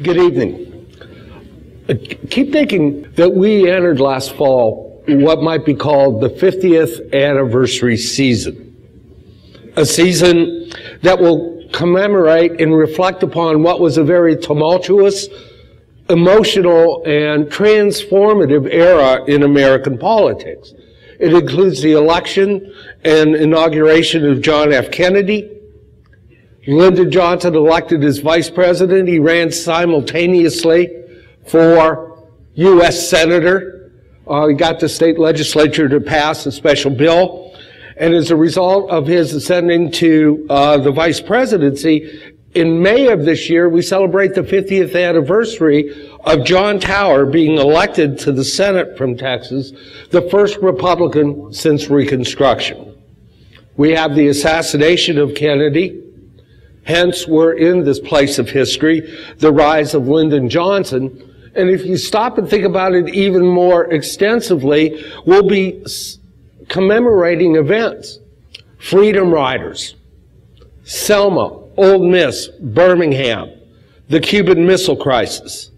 Good evening. Uh, keep thinking that we entered last fall what might be called the 50th anniversary season. A season that will commemorate and reflect upon what was a very tumultuous, emotional, and transformative era in American politics. It includes the election and inauguration of John F. Kennedy, Lyndon Johnson elected as vice president. He ran simultaneously for U.S. Senator. Uh, he got the state legislature to pass a special bill. And as a result of his ascending to uh, the vice presidency, in May of this year, we celebrate the 50th anniversary of John Tower being elected to the Senate from Texas, the first Republican since Reconstruction. We have the assassination of Kennedy, Hence, we're in this place of history, the rise of Lyndon Johnson. And if you stop and think about it even more extensively, we'll be commemorating events. Freedom Riders, Selma, Ole Miss, Birmingham, the Cuban Missile Crisis,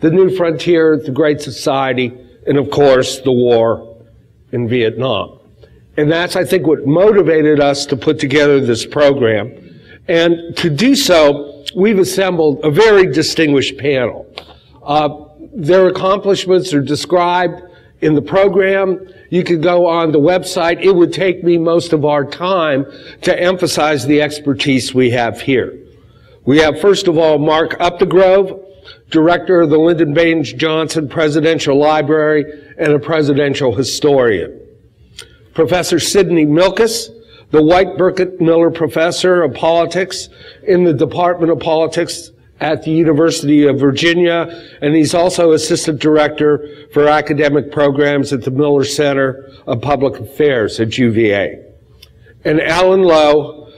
the New Frontier, the Great Society, and of course, the war in Vietnam. And that's, I think, what motivated us to put together this program. And to do so, we've assembled a very distinguished panel. Uh, their accomplishments are described in the program. You could go on the website. It would take me most of our time to emphasize the expertise we have here. We have, first of all, Mark Updegrove, director of the Lyndon Baines Johnson Presidential Library and a presidential historian. Professor Sidney Milkis, the White Burkett Miller Professor of Politics in the Department of Politics at the University of Virginia, and he's also Assistant Director for Academic Programs at the Miller Center of Public Affairs at UVA. And Alan Lowe,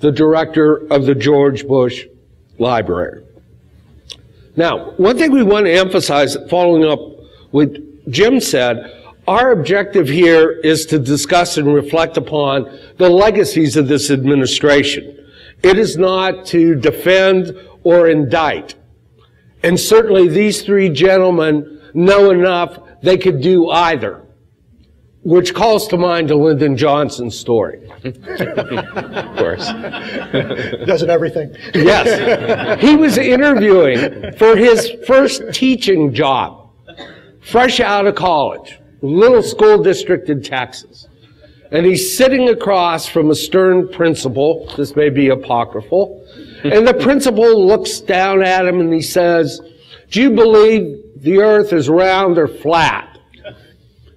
the Director of the George Bush Library. Now, one thing we want to emphasize, following up what Jim said, our objective here is to discuss and reflect upon the legacies of this administration. It is not to defend or indict. And certainly these three gentlemen know enough they could do either, which calls to mind the Lyndon Johnson story. of course. Does it everything? Yes. He was interviewing for his first teaching job, fresh out of college little school district in Texas. And he's sitting across from a stern principal. This may be apocryphal. And the principal looks down at him and he says, do you believe the earth is round or flat?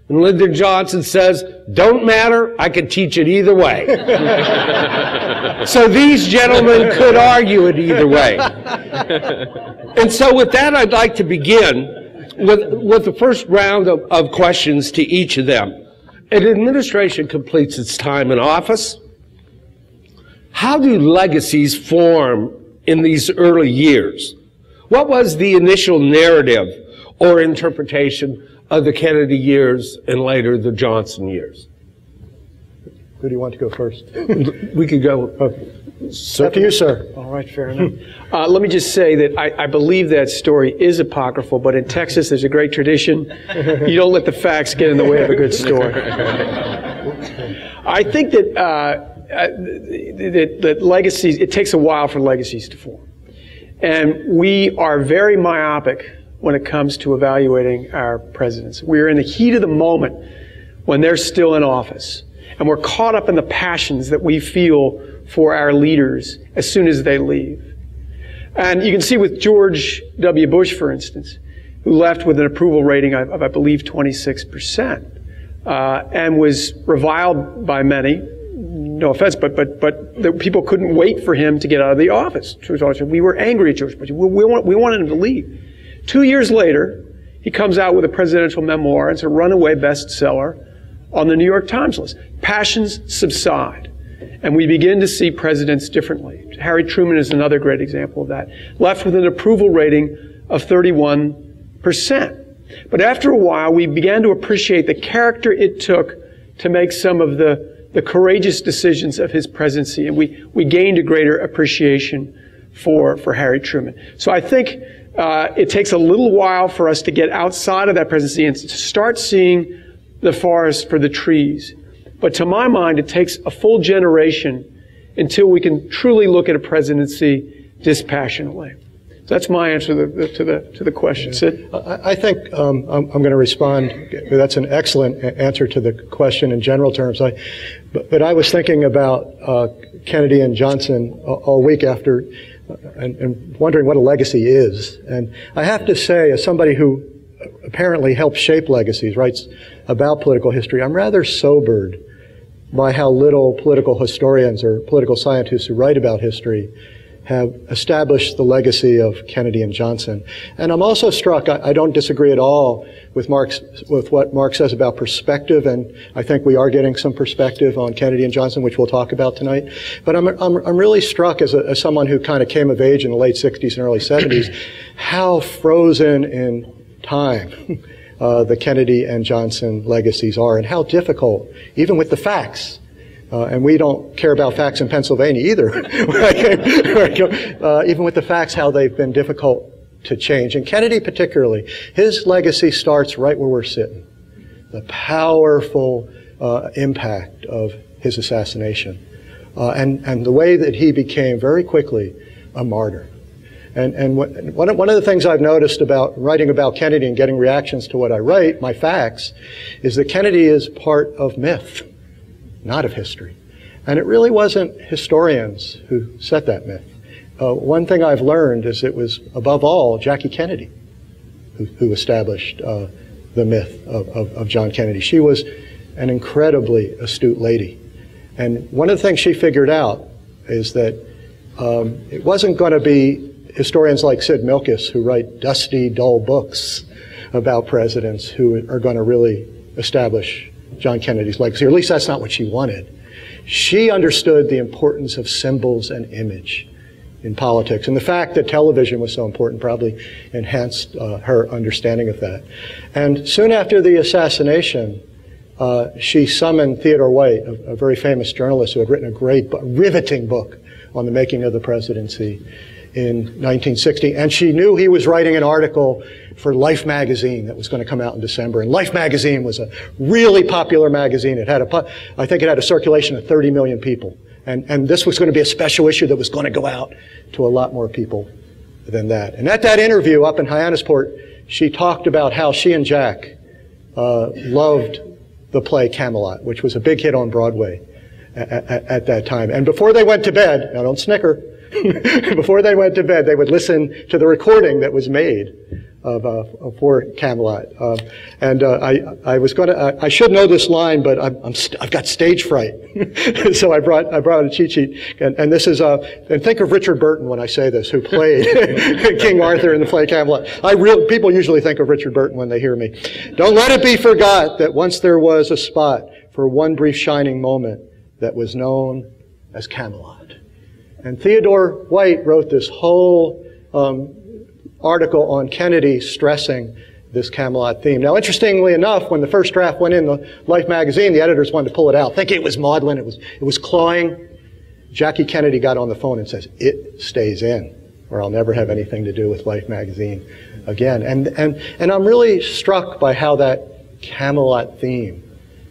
And Lyndon Johnson says, don't matter, I can teach it either way. so these gentlemen could argue it either way. And so with that, I'd like to begin with, with the first round of, of questions to each of them. An administration completes its time in office. How do legacies form in these early years? What was the initial narrative or interpretation of the Kennedy years and later the Johnson years? Who do you want to go first? we could go. Okay. Up to you, sir. All right, fair enough. Uh, let me just say that I, I, believe that story is apocryphal, but in Texas there's a great tradition. You don't let the facts get in the way of a good story. I think that, uh, uh, that, that legacies, it takes a while for legacies to form. And we are very myopic when it comes to evaluating our presidents. We are in the heat of the moment when they're still in office. And we're caught up in the passions that we feel for our leaders as soon as they leave. And you can see with George W. Bush, for instance, who left with an approval rating of, of I believe, 26%, uh, and was reviled by many. No offense, but but but the people couldn't wait for him to get out of the office. We were angry at George Bush. We, we, want, we wanted him to leave. Two years later, he comes out with a presidential memoir. It's a runaway bestseller on the New York Times list. Passions subside. And we begin to see presidents differently. Harry Truman is another great example of that. Left with an approval rating of 31%. But after a while, we began to appreciate the character it took to make some of the, the courageous decisions of his presidency. And we, we gained a greater appreciation for, for Harry Truman. So I think uh, it takes a little while for us to get outside of that presidency and to start seeing the forest for the trees. But to my mind, it takes a full generation until we can truly look at a presidency dispassionately. So that's my answer to the, to the, to the question. Sid? I, I think um, I'm, I'm going to respond. That's an excellent answer to the question in general terms. I, but, but I was thinking about uh, Kennedy and Johnson all, all week after uh, and, and wondering what a legacy is. And I have to say, as somebody who apparently helps shape legacies, writes about political history, I'm rather sobered by how little political historians or political scientists who write about history have established the legacy of Kennedy and Johnson. And I'm also struck, I, I, don't disagree at all with Mark's, with what Mark says about perspective, and I think we are getting some perspective on Kennedy and Johnson, which we'll talk about tonight. But I'm, I'm, I'm really struck as, a, as someone who kind of came of age in the late 60s and early 70s, how frozen in time uh, the Kennedy and Johnson legacies are, and how difficult, even with the facts, uh, and we don't care about facts in Pennsylvania either. uh, even with the facts, how they've been difficult to change. And Kennedy, particularly, his legacy starts right where we're sitting. The powerful uh, impact of his assassination. Uh, and, and the way that he became very quickly a martyr. And, and one, of, one of the things I've noticed about writing about Kennedy and getting reactions to what I write, my facts, is that Kennedy is part of myth not of history. And it really wasn't historians who set that myth. Uh, one thing I've learned is it was, above all, Jackie Kennedy who, who established uh, the myth of, of, of John Kennedy. She was an incredibly astute lady. And one of the things she figured out is that um, it wasn't going to be historians like Sid Milkis who write dusty, dull books about presidents who are going to really establish John Kennedy's legacy, or at least that's not what she wanted. She understood the importance of symbols and image in politics. And the fact that television was so important probably enhanced uh, her understanding of that. And soon after the assassination, uh, she summoned Theodore White, a, a, very famous journalist who had written a great, riveting book on the making of the presidency in 1960. And she knew he was writing an article for Life magazine that was going to come out in December. And Life magazine was a really popular magazine. It had a, I think it had a circulation of 30 million people. And, and this was going to be a special issue that was going to go out to a lot more people than that. And at that interview up in Hyannisport, she talked about how she and Jack uh, loved the play Camelot, which was a big hit on Broadway at, at, at that time. And before they went to bed, now don't snicker, before they went to bed, they would listen to the recording that was made of, uh, for Camelot. Uh, and uh, I, I was going to, I, should know this line, but I'm, i have got stage fright. so I brought, I brought a cheat sheet. And, and this is, uh, and think of Richard Burton when I say this, who played King Arthur in the play Camelot. I real, people usually think of Richard Burton when they hear me. Don't let it be forgot that once there was a spot for one brief shining moment that was known as Camelot. And Theodore White wrote this whole um, article on Kennedy stressing this Camelot theme. Now, interestingly enough, when the first draft went in the Life magazine, the editors wanted to pull it out, thinking it was maudlin, it was, it was cloying. Jackie Kennedy got on the phone and says, it stays in, or I'll never have anything to do with Life magazine again. And, and, and I'm really struck by how that Camelot theme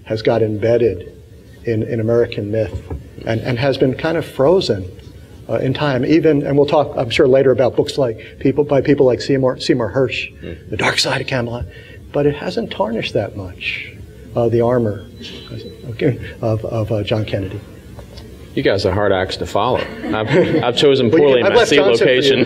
has got embedded in, in American myth and, and has been kind of frozen uh, in time. Even, and we'll talk, I'm sure, later about books like people by people like Seymour Seymour Hersh, mm. The Dark Side of Camelot. But it hasn't tarnished that much uh, the armor of, of uh, John Kennedy. You guys are hard acts to follow. I've, I've chosen poorly well, my seat location.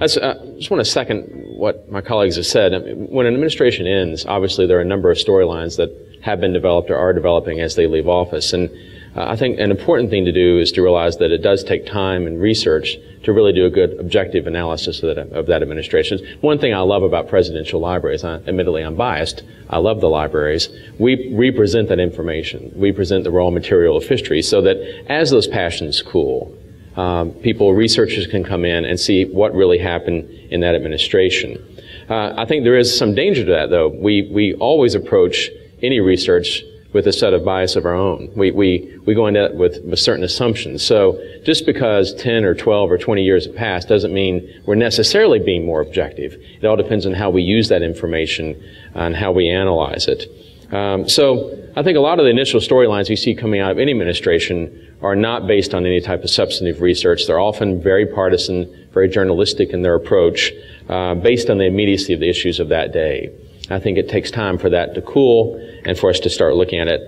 I just, just want to second what my colleagues have said. I mean, when an administration ends, obviously there are a number of storylines that have been developed or are developing as they leave office. And uh, I think an important thing to do is to realize that it does take time and research to really do a good objective analysis of that, of that administration. One thing I love about presidential libraries, I, admittedly I'm biased, I love the libraries, we represent that information. We present the raw material of history so that as those passions cool, um, people, researchers can come in and see what really happened in that administration. Uh, I think there is some danger to that, though. We, we always approach any research with a set of bias of our own. We, we, we go into it with, with certain assumptions. So just because 10 or 12 or 20 years have passed doesn't mean we're necessarily being more objective. It all depends on how we use that information and how we analyze it. Um, so I think a lot of the initial storylines you see coming out of any administration are not based on any type of substantive research. They're often very partisan, very journalistic in their approach, uh, based on the immediacy of the issues of that day. I think it takes time for that to cool and for us to start looking at it.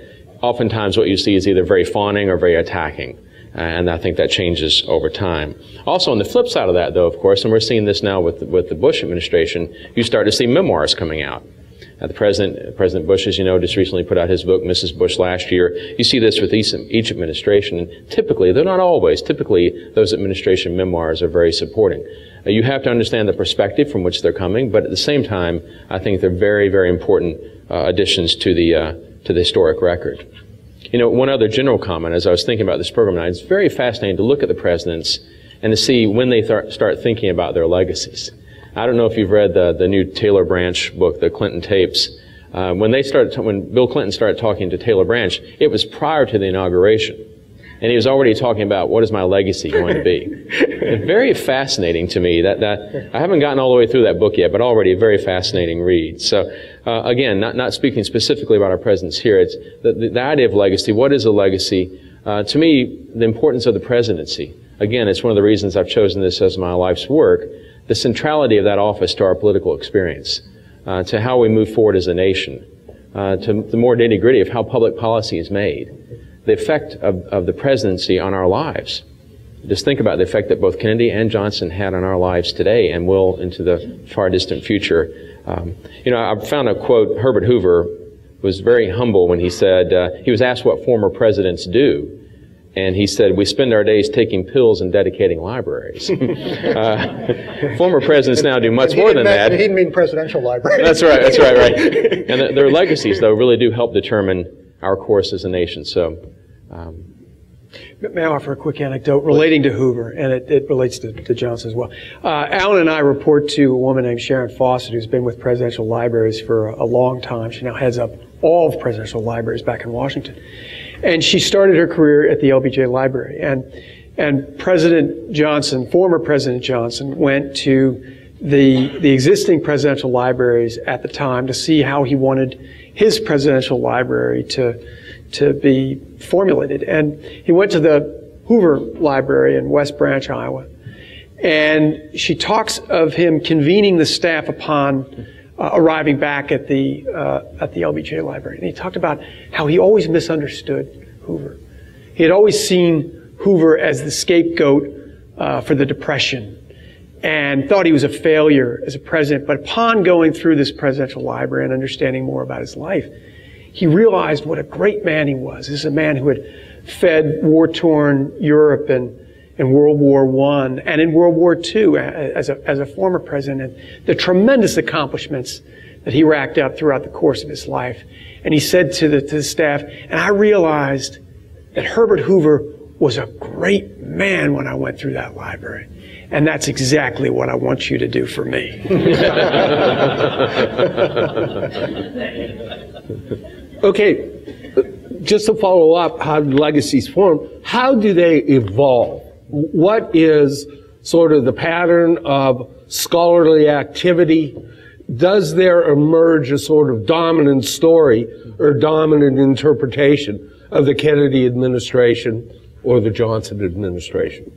Oftentimes what you see is either very fawning or very attacking. Uh, and I think that changes over time. Also, on the flip side of that, though, of course, and we're seeing this now with, with the Bush administration, you start to see memoirs coming out. Uh, the president, President Bush, as you know, just recently put out his book, Mrs. Bush, last year. You see this with each, each administration. And typically, they're not always, typically those administration memoirs are very supporting. Uh, you have to understand the perspective from which they're coming, but at the same time, I think they're very, very important uh, additions to the, uh, to the historic record. You know, one other general comment as I was thinking about this program tonight, it's very fascinating to look at the presidents and to see when they th- start thinking about their legacies. I don't know if you've read the, the new Taylor Branch book, the Clinton tapes. Uh, when they started, when Bill Clinton started talking to Taylor Branch, it was prior to the inauguration. And he was already talking about what is my legacy going to be. very fascinating to me that, that, I haven't gotten all the way through that book yet, but already a very fascinating read. So, uh, again, not, not speaking specifically about our presence here, it's the, the, the idea of legacy. What is a legacy? Uh, to me, the importance of the presidency. Again, it's one of the reasons I've chosen this as my life's work the centrality of that office to our political experience, uh, to how we move forward as a nation, uh, to the more nitty gritty of how public policy is made, the effect of, of the presidency on our lives. Just think about the effect that both Kennedy and Johnson had on our lives today and will into the far distant future. Um, you know, I found a quote, Herbert Hoover was very humble when he said, uh, he was asked what former presidents do. And he said, we spend our days taking pills and dedicating libraries. uh, former presidents now do much more than that. He didn't mean presidential libraries. That's right, that's right, right. And the, their legacies, though, really do help determine our course as a nation. So, um, May I offer a quick anecdote relating to Hoover, and it, it relates to, to, Johnson as well. Uh, Alan and I report to a woman named Sharon Fawcett, who's been with presidential libraries for a, a long time. She now heads up all of presidential libraries back in Washington. And she started her career at the LBJ Library. And, and President Johnson, former President Johnson, went to the, the existing presidential libraries at the time to see how he wanted his presidential library to, to be formulated. And he went to the Hoover Library in West Branch, Iowa. And she talks of him convening the staff upon uh, arriving back at the uh, at the LBJ library, and he talked about how he always misunderstood Hoover. He had always seen Hoover as the scapegoat uh, for the Depression, and thought he was a failure as a president. But upon going through this presidential library and understanding more about his life, he realized what a great man he was. This is a man who had fed war-torn Europe and in World War I and in World War II as a, as a former president, the tremendous accomplishments that he racked up throughout the course of his life. And he said to the, to the staff, and I realized that Herbert Hoover was a great man when I went through that library. And that's exactly what I want you to do for me. okay, uh, just to follow up how legacies form, how do they evolve? What is sort of the pattern of scholarly activity? Does there emerge a sort of dominant story or dominant interpretation of the Kennedy administration or the Johnson administration?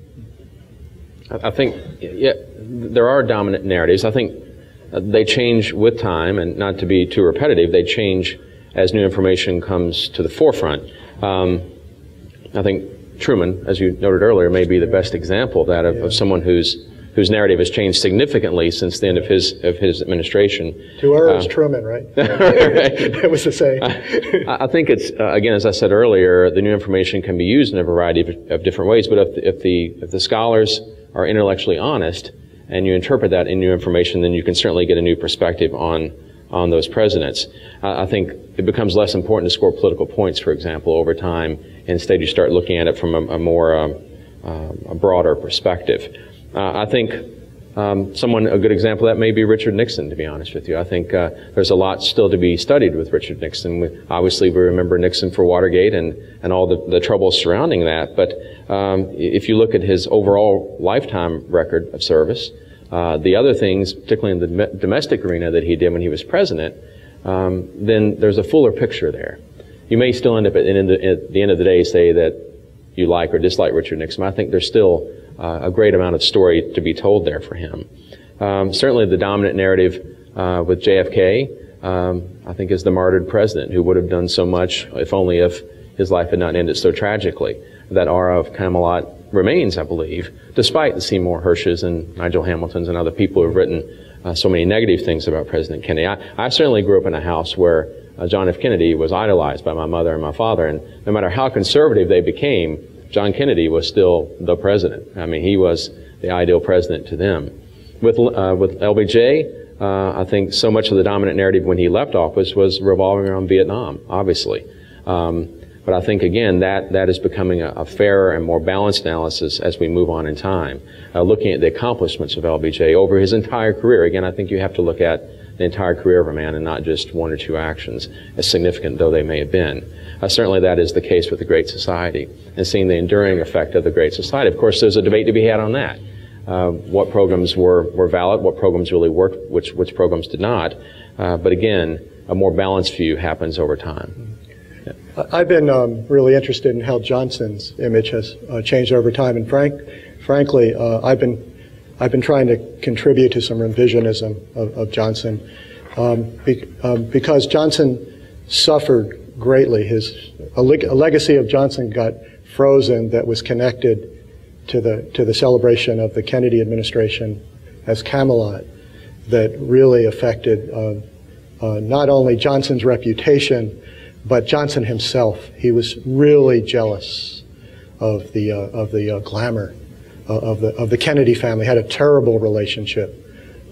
I think, yeah, there are dominant narratives. I think they change with time, and not to be too repetitive, they change as new information comes to the forefront. Um, I think Truman, as you noted earlier, may be the best example of that, of, yeah. of someone whose whose narrative has changed significantly since the end of his of his administration. To err Truman, right? right. that was the same. I, I think it's uh, again, as I said earlier, the new information can be used in a variety of, of different ways. But if the, if the if the scholars are intellectually honest and you interpret that in new information, then you can certainly get a new perspective on on those presidents. I think it becomes less important to score political points, for example, over time. Instead, you start looking at it from a, a more um, uh, a broader perspective. Uh, I think Um, someone, a good example of that may be Richard Nixon, to be honest with you. I think uh, there's a lot still to be studied with Richard Nixon. We, obviously, we remember Nixon for Watergate and, and all the, the troubles surrounding that. But um, if you look at his overall lifetime record of service, uh, the other things, particularly in the domestic arena that he did when he was president, um, then there's a fuller picture there. You may still end up at, the, at the end of the day say that you like or dislike Richard Nixon. I think there's still uh, a great amount of story to be told there for him. Um, certainly, the dominant narrative uh, with JFK, um, I think, is the martyred president who would have done so much, if only if his life had not ended so tragically. That aura of Camelot remains, I believe, despite the Seymour Hersh's and Nigel Hamilton's and other people who have written uh, so many negative things about President Kennedy. I, I certainly grew up in a house where uh, John F. Kennedy was idolized by my mother and my father, and no matter how conservative they became, John Kennedy was still the president. I mean, he was the ideal president to them. With, uh, with LBJ, uh, I think so much of the dominant narrative when he left office was revolving around Vietnam, obviously. Um, but I think, again, that, that is becoming a, a, fairer and more balanced analysis as we move on in time. Uh, looking at the accomplishments of LBJ over his entire career. Again, I think you have to look at the entire career of a man and not just one or two actions, as significant though they may have been. Uh, certainly that is the case with the Great Society and seeing the enduring effect of the Great Society. Of course, there's a debate to be had on that. Uh, what programs were, were valid, what programs really worked, which, which programs did not. Uh, but again, a more balanced view happens over time. I've been um, really interested in how Johnson's image has uh, changed over time, and frank, frankly, uh, I've been I've been trying to contribute to some revisionism of, of Johnson um, be, um, because Johnson suffered greatly. His a, leg, a, legacy of Johnson got frozen that was connected to the to the celebration of the Kennedy administration as Camelot that really affected uh, uh, not only Johnson's reputation but Johnson himself. He was really jealous of the uh, of the uh, glamour uh, of the of the Kennedy family. Had a terrible relationship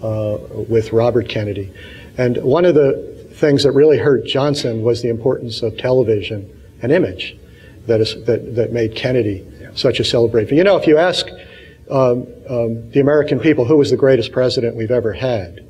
uh, with Robert Kennedy, and one of the things that really hurt Johnson was the importance of television and image that, is, that, that made Kennedy yeah. such a celebration. You know, if you ask um, um, the American people who was the greatest president we've ever had,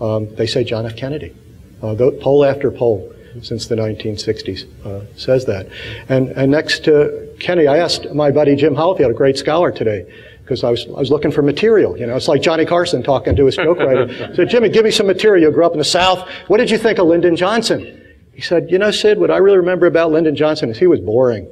um, they say John F. Kennedy. Uh, poll after poll since the 1960s uh, says that. And, and next to Kenny, I asked my buddy Jim Hollifield, a great scholar today, because I was, I was looking for material. You know, it's like Johnny Carson talking to his joke writer. So Jimmy, give me some material. You grew up in the South. What did you think of Lyndon Johnson? He said, you know, Sid, what I really remember about Lyndon Johnson is he was boring.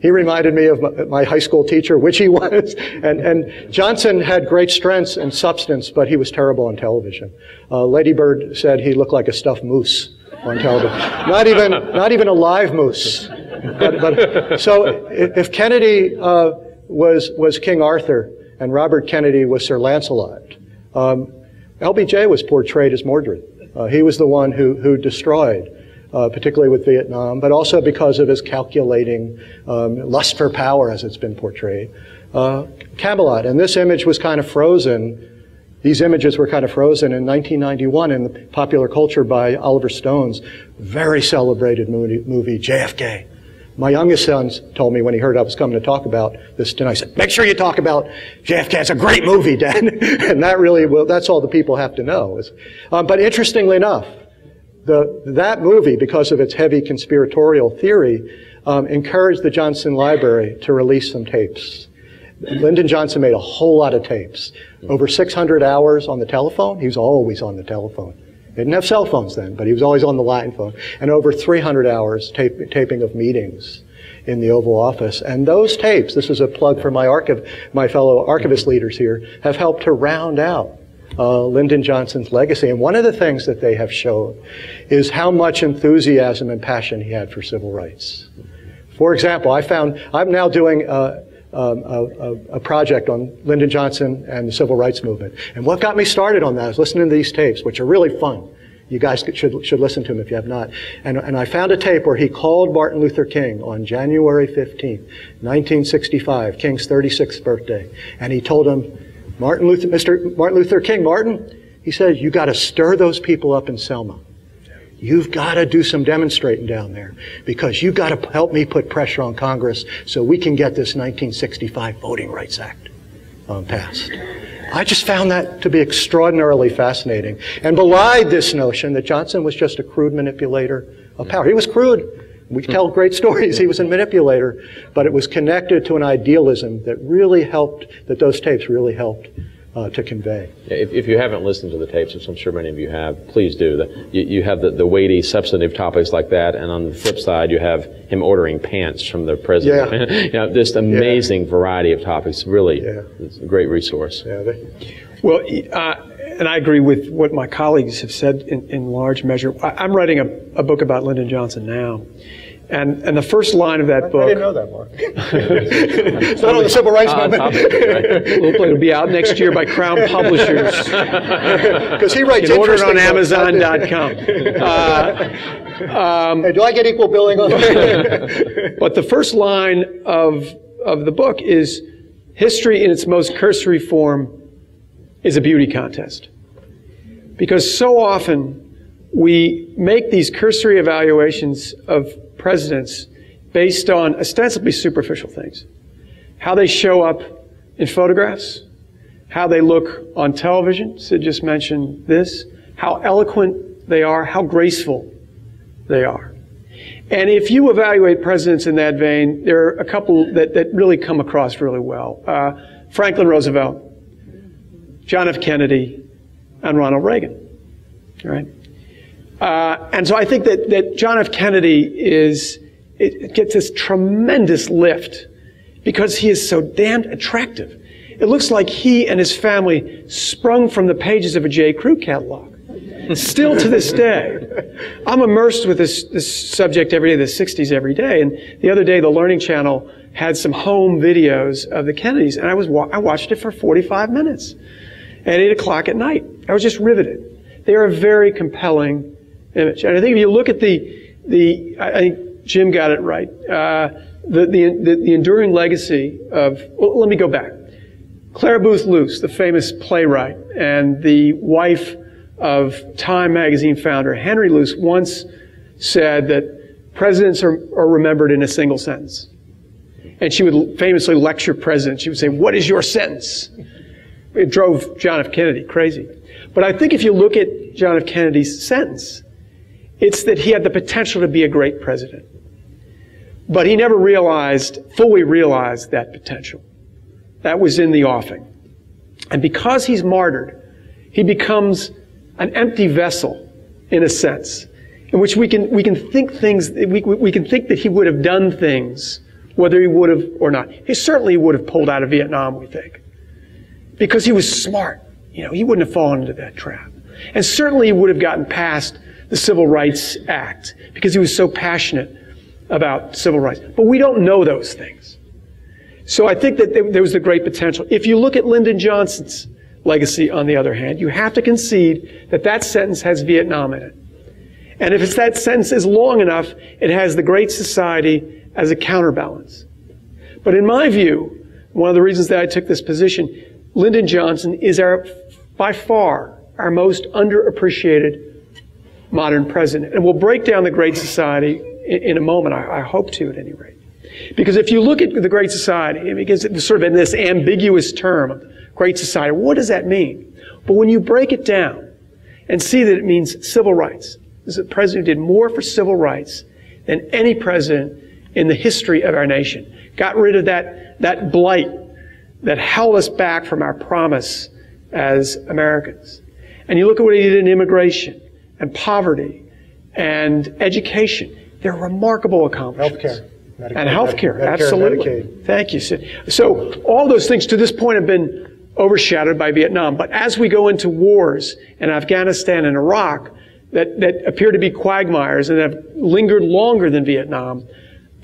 He reminded me of my, high school teacher, which he was. And, and, Johnson had great strengths and substance, but he was terrible on television. Uh, Lady Bird said he looked like a stuffed moose on television. not even, not even a live moose. But, but so if Kennedy uh, was was King Arthur, and Robert Kennedy was Sir Lancelot. Um, LBJ was portrayed as Mordred. Uh, he was the one who, who destroyed, uh, particularly with Vietnam, but also because of his calculating um, lust for power, as it's been portrayed. Uh, Camelot, and this image was kind of frozen. These images were kind of frozen in 1991 in the popular culture by Oliver Stone's very celebrated movie, movie JFK. My youngest son told me when he heard I was coming to talk about this tonight, I said, make sure you talk about JFK. It's a great movie, Dad. and that really, well, that's all the people have to know. Um, but interestingly enough, the, that movie, because of its heavy conspiratorial theory, um, encouraged the Johnson Library to release some tapes. Lyndon Johnson made a whole lot of tapes. Over 600 hours on the telephone. He was always on the telephone. They didn't have cell phones then, but he was always on the line phone. And over 300 hours tape, taping of meetings in the Oval Office. And those tapes, this is a plug for my my fellow archivist leaders here, have helped to round out uh, Lyndon Johnson's legacy. And one of the things that they have shown is how much enthusiasm and passion he had for civil rights. For example, I found, I'm now doing uh, um, a, a, project on Lyndon Johnson and the civil rights movement. And what got me started on that is listening to these tapes, which are really fun. You guys should, should listen to them if you have not. And, and I found a tape where he called Martin Luther King on January 15th, 1965, King's 36th birthday. And he told him, Martin Luther, Mr. Martin Luther King, Martin, he says, you got to stir those people up in Selma. You've got to do some demonstrating down there because you've got to help me put pressure on Congress so we can get this 1965 Voting Rights Act um, passed. I just found that to be extraordinarily fascinating and belied this notion that Johnson was just a crude manipulator of power. He was crude. We tell great stories. He was a manipulator, but it was connected to an idealism that really helped, that those tapes really helped uh, to convey. If, if, you haven't listened to the tapes, which I'm sure many of you have, please do. The, you, you, have the, the weighty, substantive topics like that, and on the flip side, you have him ordering pants from the president. Yeah. you know, this amazing yeah. variety of topics. Really, yeah. it's a great resource. Yeah, they, well, uh, and I agree with what my colleagues have said in, in large measure. I, am writing a, a book about Lyndon Johnson now. And, and the first line of that I, book. I didn't know that, Mark. it's not on the civil rights uh, movement. It'll be out next year by Crown Publishers. Because he writes. You can order it on Amazon.com. Uh, um, hey, do I get equal billing on that? but the first line of of the book is history in its most cursory form is a beauty contest. Because so often we make these cursory evaluations of presidents based on ostensibly superficial things. How they show up in photographs, how they look on television, Sid just mentioned this, how eloquent they are, how graceful they are. And if you evaluate presidents in that vein, there are a couple that, that really come across really well. Uh, Franklin Roosevelt, John F. Kennedy, and Ronald Reagan. Right? Uh, and so I think that, that John F. Kennedy is, it gets this tremendous lift because he is so damned attractive. It looks like he and his family sprung from the pages of a J. Crew catalog. Still to this day. I'm immersed with this, this subject every day, the 60s every day. And the other day, the Learning Channel had some home videos of the Kennedys, and I was I watched it for 45 minutes at 8 o'clock at night. I was just riveted. They are a very compelling image. And I think if you look at the, the I think Jim got it right, uh, the, the, the, enduring legacy of, well, let me go back. Clare Boothe Luce, the famous playwright and the wife of Time magazine founder Henry Luce, once said that presidents are, are remembered in a single sentence. And she would famously lecture presidents. She would say, What is your sentence? It drove John F. Kennedy crazy. But I think if you look at John F. Kennedy's sentence, it's that he had the potential to be a great president. But he never realized, fully realized that potential. That was in the offing. And because he's martyred, he becomes an empty vessel, in a sense, in which we can, we can think things, we, we can think that he would have done things, whether he would have or not. He certainly would have pulled out of Vietnam, we think. Because he was smart. You know, he wouldn't have fallen into that trap. And certainly he would have gotten past the Civil Rights Act because he was so passionate about civil rights. But we don't know those things. So I think that there was the great potential. If you look at Lyndon Johnson's legacy, on the other hand, you have to concede that that sentence has Vietnam in it. And if it's that sentence is long enough, it has the Great Society as a counterbalance. But in my view, one of the reasons that I took this position, Lyndon Johnson is our, by far, our most underappreciated modern president. And we'll break down the Great Society in, in a moment, I, I, hope to at any rate. Because if you look at the Great Society, because it's sort of in this ambiguous term, Great Society, what does that mean? But when you break it down and see that it means civil rights, this is a president who did more for civil rights than any president in the history of our nation. Got rid of that, that blight that held us back from our promise as Americans. And you look at what he did in immigration and poverty and education. They're remarkable accomplishments. Healthcare. Medicaid, and healthcare, Medicare, absolutely. Medicaid. Thank you, Sid. So all those things to this point have been overshadowed by Vietnam. But as we go into wars in Afghanistan and Iraq that, that appear to be quagmires and have lingered longer than Vietnam,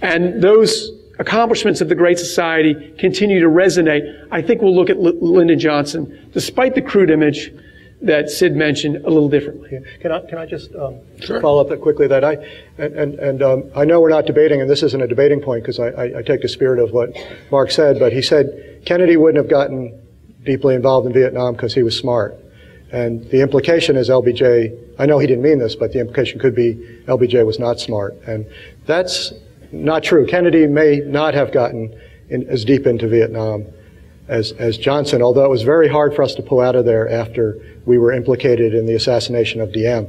and those accomplishments of the Great Society continue to resonate, I think we'll look at L- Lyndon Johnson, despite the crude image, that Sid mentioned a little differently. Yeah. Can I can I just um, sure. follow up that quickly? That I and and, and um, I know we're not debating, and this isn't a debating point because I, I, I, take the spirit of what Mark said, but he said Kennedy wouldn't have gotten deeply involved in Vietnam because he was smart, and the implication is LBJ. I know he didn't mean this, but the implication could be LBJ was not smart, and that's not true. Kennedy may not have gotten in, as deep into Vietnam as, as Johnson, although it was very hard for us to pull out of there after we were implicated in the assassination of Diem,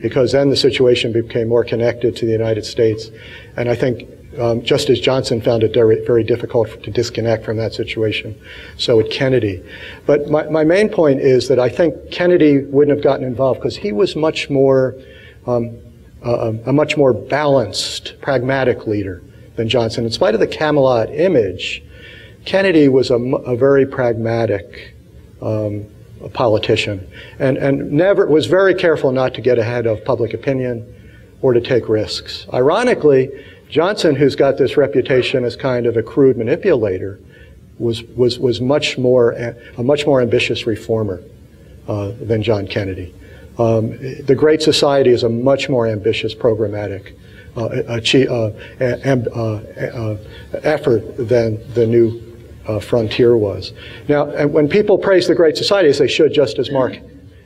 because then the situation became more connected to the United States. And I think um, just as Johnson found it very, difficult to disconnect from that situation, so would Kennedy. But my, my main point is that I think Kennedy wouldn't have gotten involved because he was much more, um, uh, a much more balanced, pragmatic leader than Johnson. In spite of the Camelot image, Kennedy was a, a very pragmatic um, politician and, and never was very careful not to get ahead of public opinion or to take risks. Ironically, Johnson, who's got this reputation as kind of a crude manipulator, was, was, was much more, a much more ambitious reformer uh, than John Kennedy. Um, the Great Society is a much more ambitious programmatic uh, achieve, uh, uh, effort than the new frontier was. Now, when people praise the Great Society, as they should, just as Mark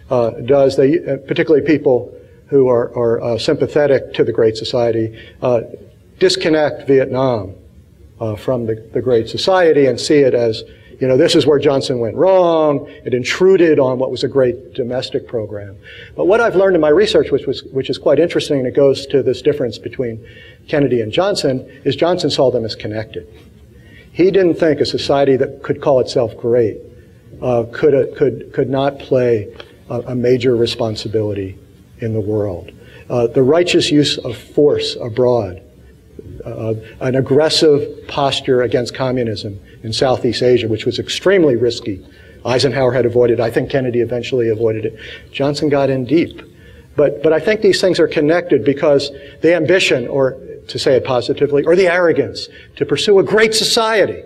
does, they, particularly people who are, are sympathetic to the Great Society, disconnect Vietnam uh, from the, the Great Society and see it as, you know, this is where Johnson went wrong. It intruded on what was a great domestic program. But what I've learned in my research, which, was, which is quite interesting, and it goes to this difference between Kennedy and Johnson, is Johnson saw them as connected. He didn't think a society that could call itself great uh, could, uh, could, could not play a, a, major responsibility in the world. Uh, the righteous use of force abroad uh, an aggressive posture against communism in Southeast Asia, which was extremely risky. Eisenhower had avoided it. I think Kennedy eventually avoided it. Johnson got in deep. But, but I think these things are connected because the ambition, or to say it positively, or the arrogance to pursue a great society,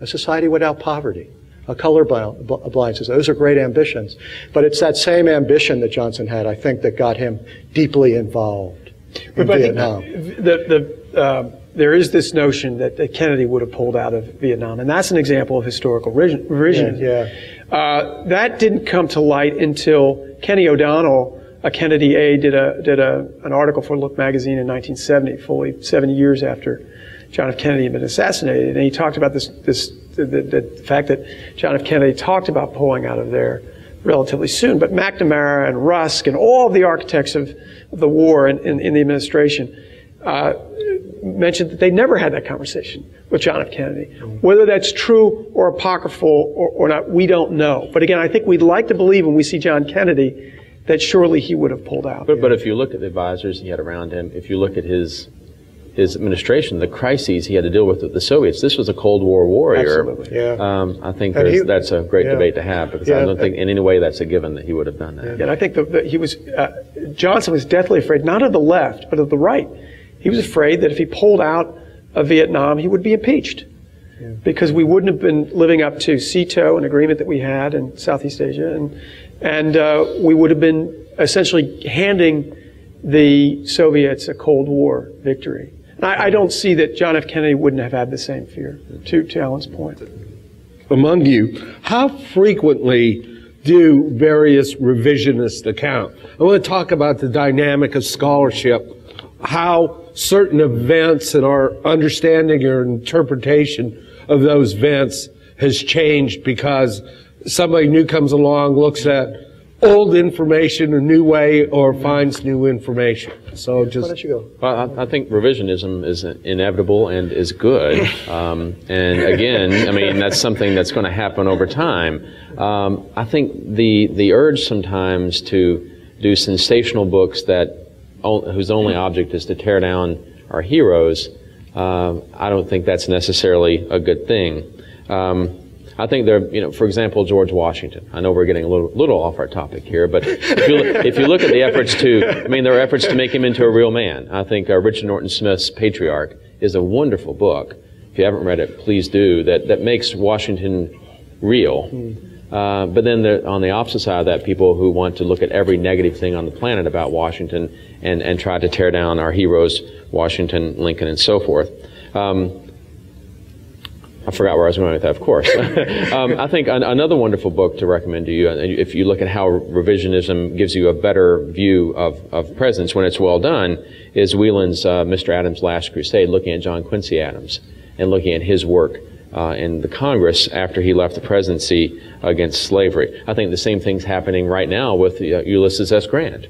a society without poverty, a color blindness. Those are great ambitions. But it's that same ambition that Johnson had, I think, that got him deeply involved in but Vietnam. The, the uh, there is this notion that, that, Kennedy would have pulled out of Vietnam, and that's an example of historical revisionism. Yeah, yeah. Uh, that didn't come to light until Kenny O'Donnell, a Kennedy aide, did a did a an article for Look magazine in 1970, fully 70 years after John F. Kennedy had been assassinated, and he talked about this this the, the, the fact that John F. Kennedy talked about pulling out of there relatively soon. But McNamara and Rusk and all of the architects of, of the war in, in, in the administration uh, mentioned that they never had that conversation with John F. Kennedy. Whether that's true or apocryphal or, or, not, we don't know. But again, I think we'd like to believe when we see John Kennedy that surely he would have pulled out. But, but if you look at the advisors he had around him, if you look at his his administration, the crises he had to deal with with the Soviets. This was a Cold War warrior. Absolutely, yeah. Um, I think he, that's a great yeah. debate to have because yeah, I don't think in any way that's a given that he would have done that. Yeah, and I think that he was uh, Johnson was deathly afraid not of the left but of the right. He was afraid that if he pulled out of Vietnam, he would be impeached. Yeah. Because we wouldn't have been living up to SEATO, an agreement that we had in Southeast Asia, and, and uh, we would have been essentially handing the Soviets a Cold War victory. And I, I don't see that John F. Kennedy wouldn't have had the same fear, to, to Alan's point. Among you, how frequently do various revisionists account? I want to talk about the dynamic of scholarship how certain events and our understanding or interpretation of those events has changed because somebody new comes along, looks at old information a new way, or finds new information. So just. Why don't you go? Well, I, I think revisionism is inevitable and is good. Um, and again, I mean, that's something that's going to happen over time. Um, I think the, the urge sometimes to do sensational books that whose only object is to tear down our heroes, uh, I don't think that's necessarily a good thing. Um, I think there, you know, for example, George Washington. I know we're getting a little, little off our topic here, but if you, if you look at the efforts to, I mean, there are efforts to make him into a real man. I think uh, Richard Norton Smith's Patriarch is a wonderful book. If you haven't read it, please do. That that makes Washington real. Uh, but then the, on the opposite side of that, people who want to look at every negative thing on the planet about Washington and, and try to tear down our heroes, Washington, Lincoln, and so forth. Um, I forgot where I was going with that, of course. um, I think an, another wonderful book to recommend to you, if you look at how revisionism gives you a better view of, of presidents when it's well done, is Wheelan's uh, Mr. Adams' Last Crusade, looking at John Quincy Adams and looking at his work uh, in the Congress after he left the presidency against slavery. I think the same thing's happening right now with uh, Ulysses S. Grant.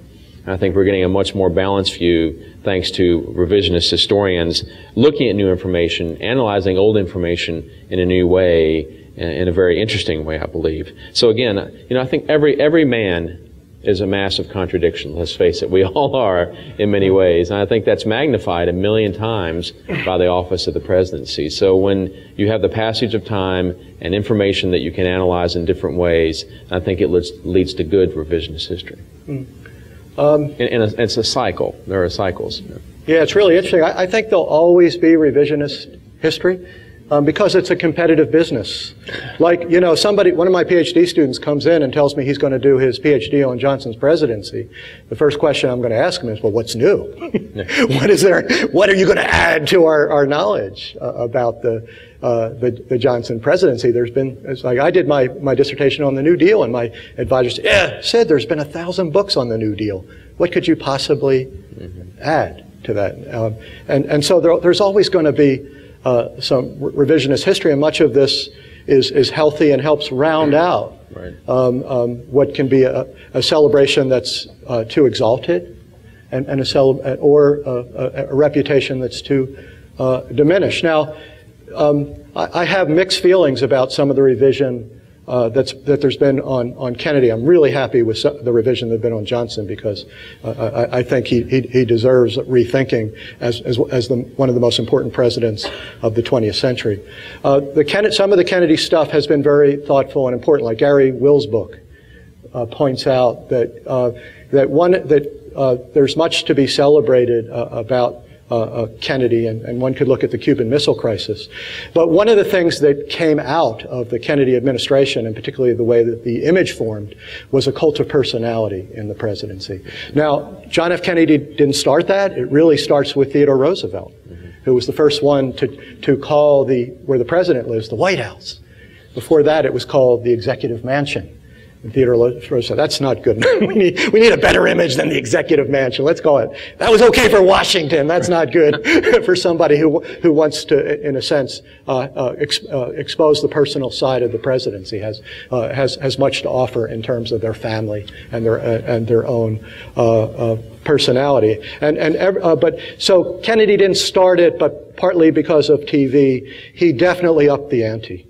I think we're getting a much more balanced view thanks to revisionist historians looking at new information, analyzing old information in a new way, in a very interesting way, I believe. So again, you know, I think every every man is a massive contradiction. Let's face it, we all are in many ways. And I think that's magnified a million times by the office of the presidency. So when you have the passage of time and information that you can analyze in different ways, I think it leads, leads to good revisionist history. Mm. Um, and, and a, it's a cycle. There are cycles. Yeah, it's really interesting. I, I think there'll always be revisionist history um, because it's a competitive business. Like, you know, somebody, one of my PhD students comes in and tells me he's going to do his PhD on Johnson's presidency. The first question I'm going to ask him is, well, what's new? what is there, what are you going to add to our, our knowledge uh, about the, uh, the, the, Johnson presidency? There's been, it's like, I did my, my dissertation on the New Deal and my advisor said, yeah, said there's been a thousand books on the New Deal. What could you possibly mm-hmm. add to that? Um, and, and so there, there's always going to be, uh, some revisionist history, and much of this is, is healthy and helps round out right. um, um, what can be a, a celebration that's uh, too exalted and, and a cele- or a, a, reputation that's too uh, diminished. Now, um, I, I, have mixed feelings about some of the revision uh, that's, that there's been on, on Kennedy. I'm really happy with the revision that's been on Johnson because uh, I, I, think he, he, he, deserves rethinking as, as, as the, one of the most important presidents of the 20th century. Uh, the Ken, some of the Kennedy stuff has been very thoughtful and important, like Garry Wills' book uh, points out that, uh, that, one, that uh, there's much to be celebrated about Kennedy, and, and, one could look at the Cuban Missile Crisis. But one of the things that came out of the Kennedy administration, and particularly the way that the image formed, was a cult of personality in the presidency. Now, John F. Kennedy didn't start that. It really starts with Theodore Roosevelt, mm-hmm. who was the first one to, to call the, where the president lives, the White House. Before that, it was called the Executive Mansion. And Theodore Roosevelt said, that's not good. we, need, we need a better image than the executive mansion. Let's call it. That was okay for Washington. That's not good for somebody who, who wants to, in a sense, uh, uh, ex, uh, expose the personal side of the presidency, has, uh, has, has much to offer in terms of their family and their, uh, and their own uh, personality. And, and but, so Kennedy didn't start it, but partly because of TV, he definitely upped the ante.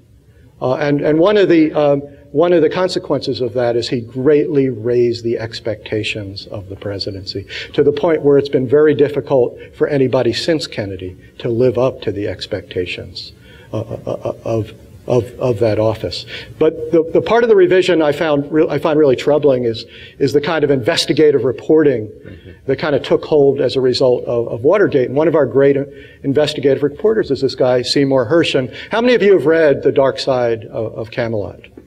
and, and one of the, um, one of the consequences of that is he greatly raised the expectations of the presidency to the point where it's been very difficult for anybody since Kennedy to live up to the expectations uh, uh, uh, of, of, of that office. But the, the part of the revision I found re- I find really troubling is, is the kind of investigative reporting mm-hmm. that kind of took hold as a result of, of, Watergate. And one of our great investigative reporters is this guy, Seymour Hersh. And how many of you have read The Dark Side of, of Camelot?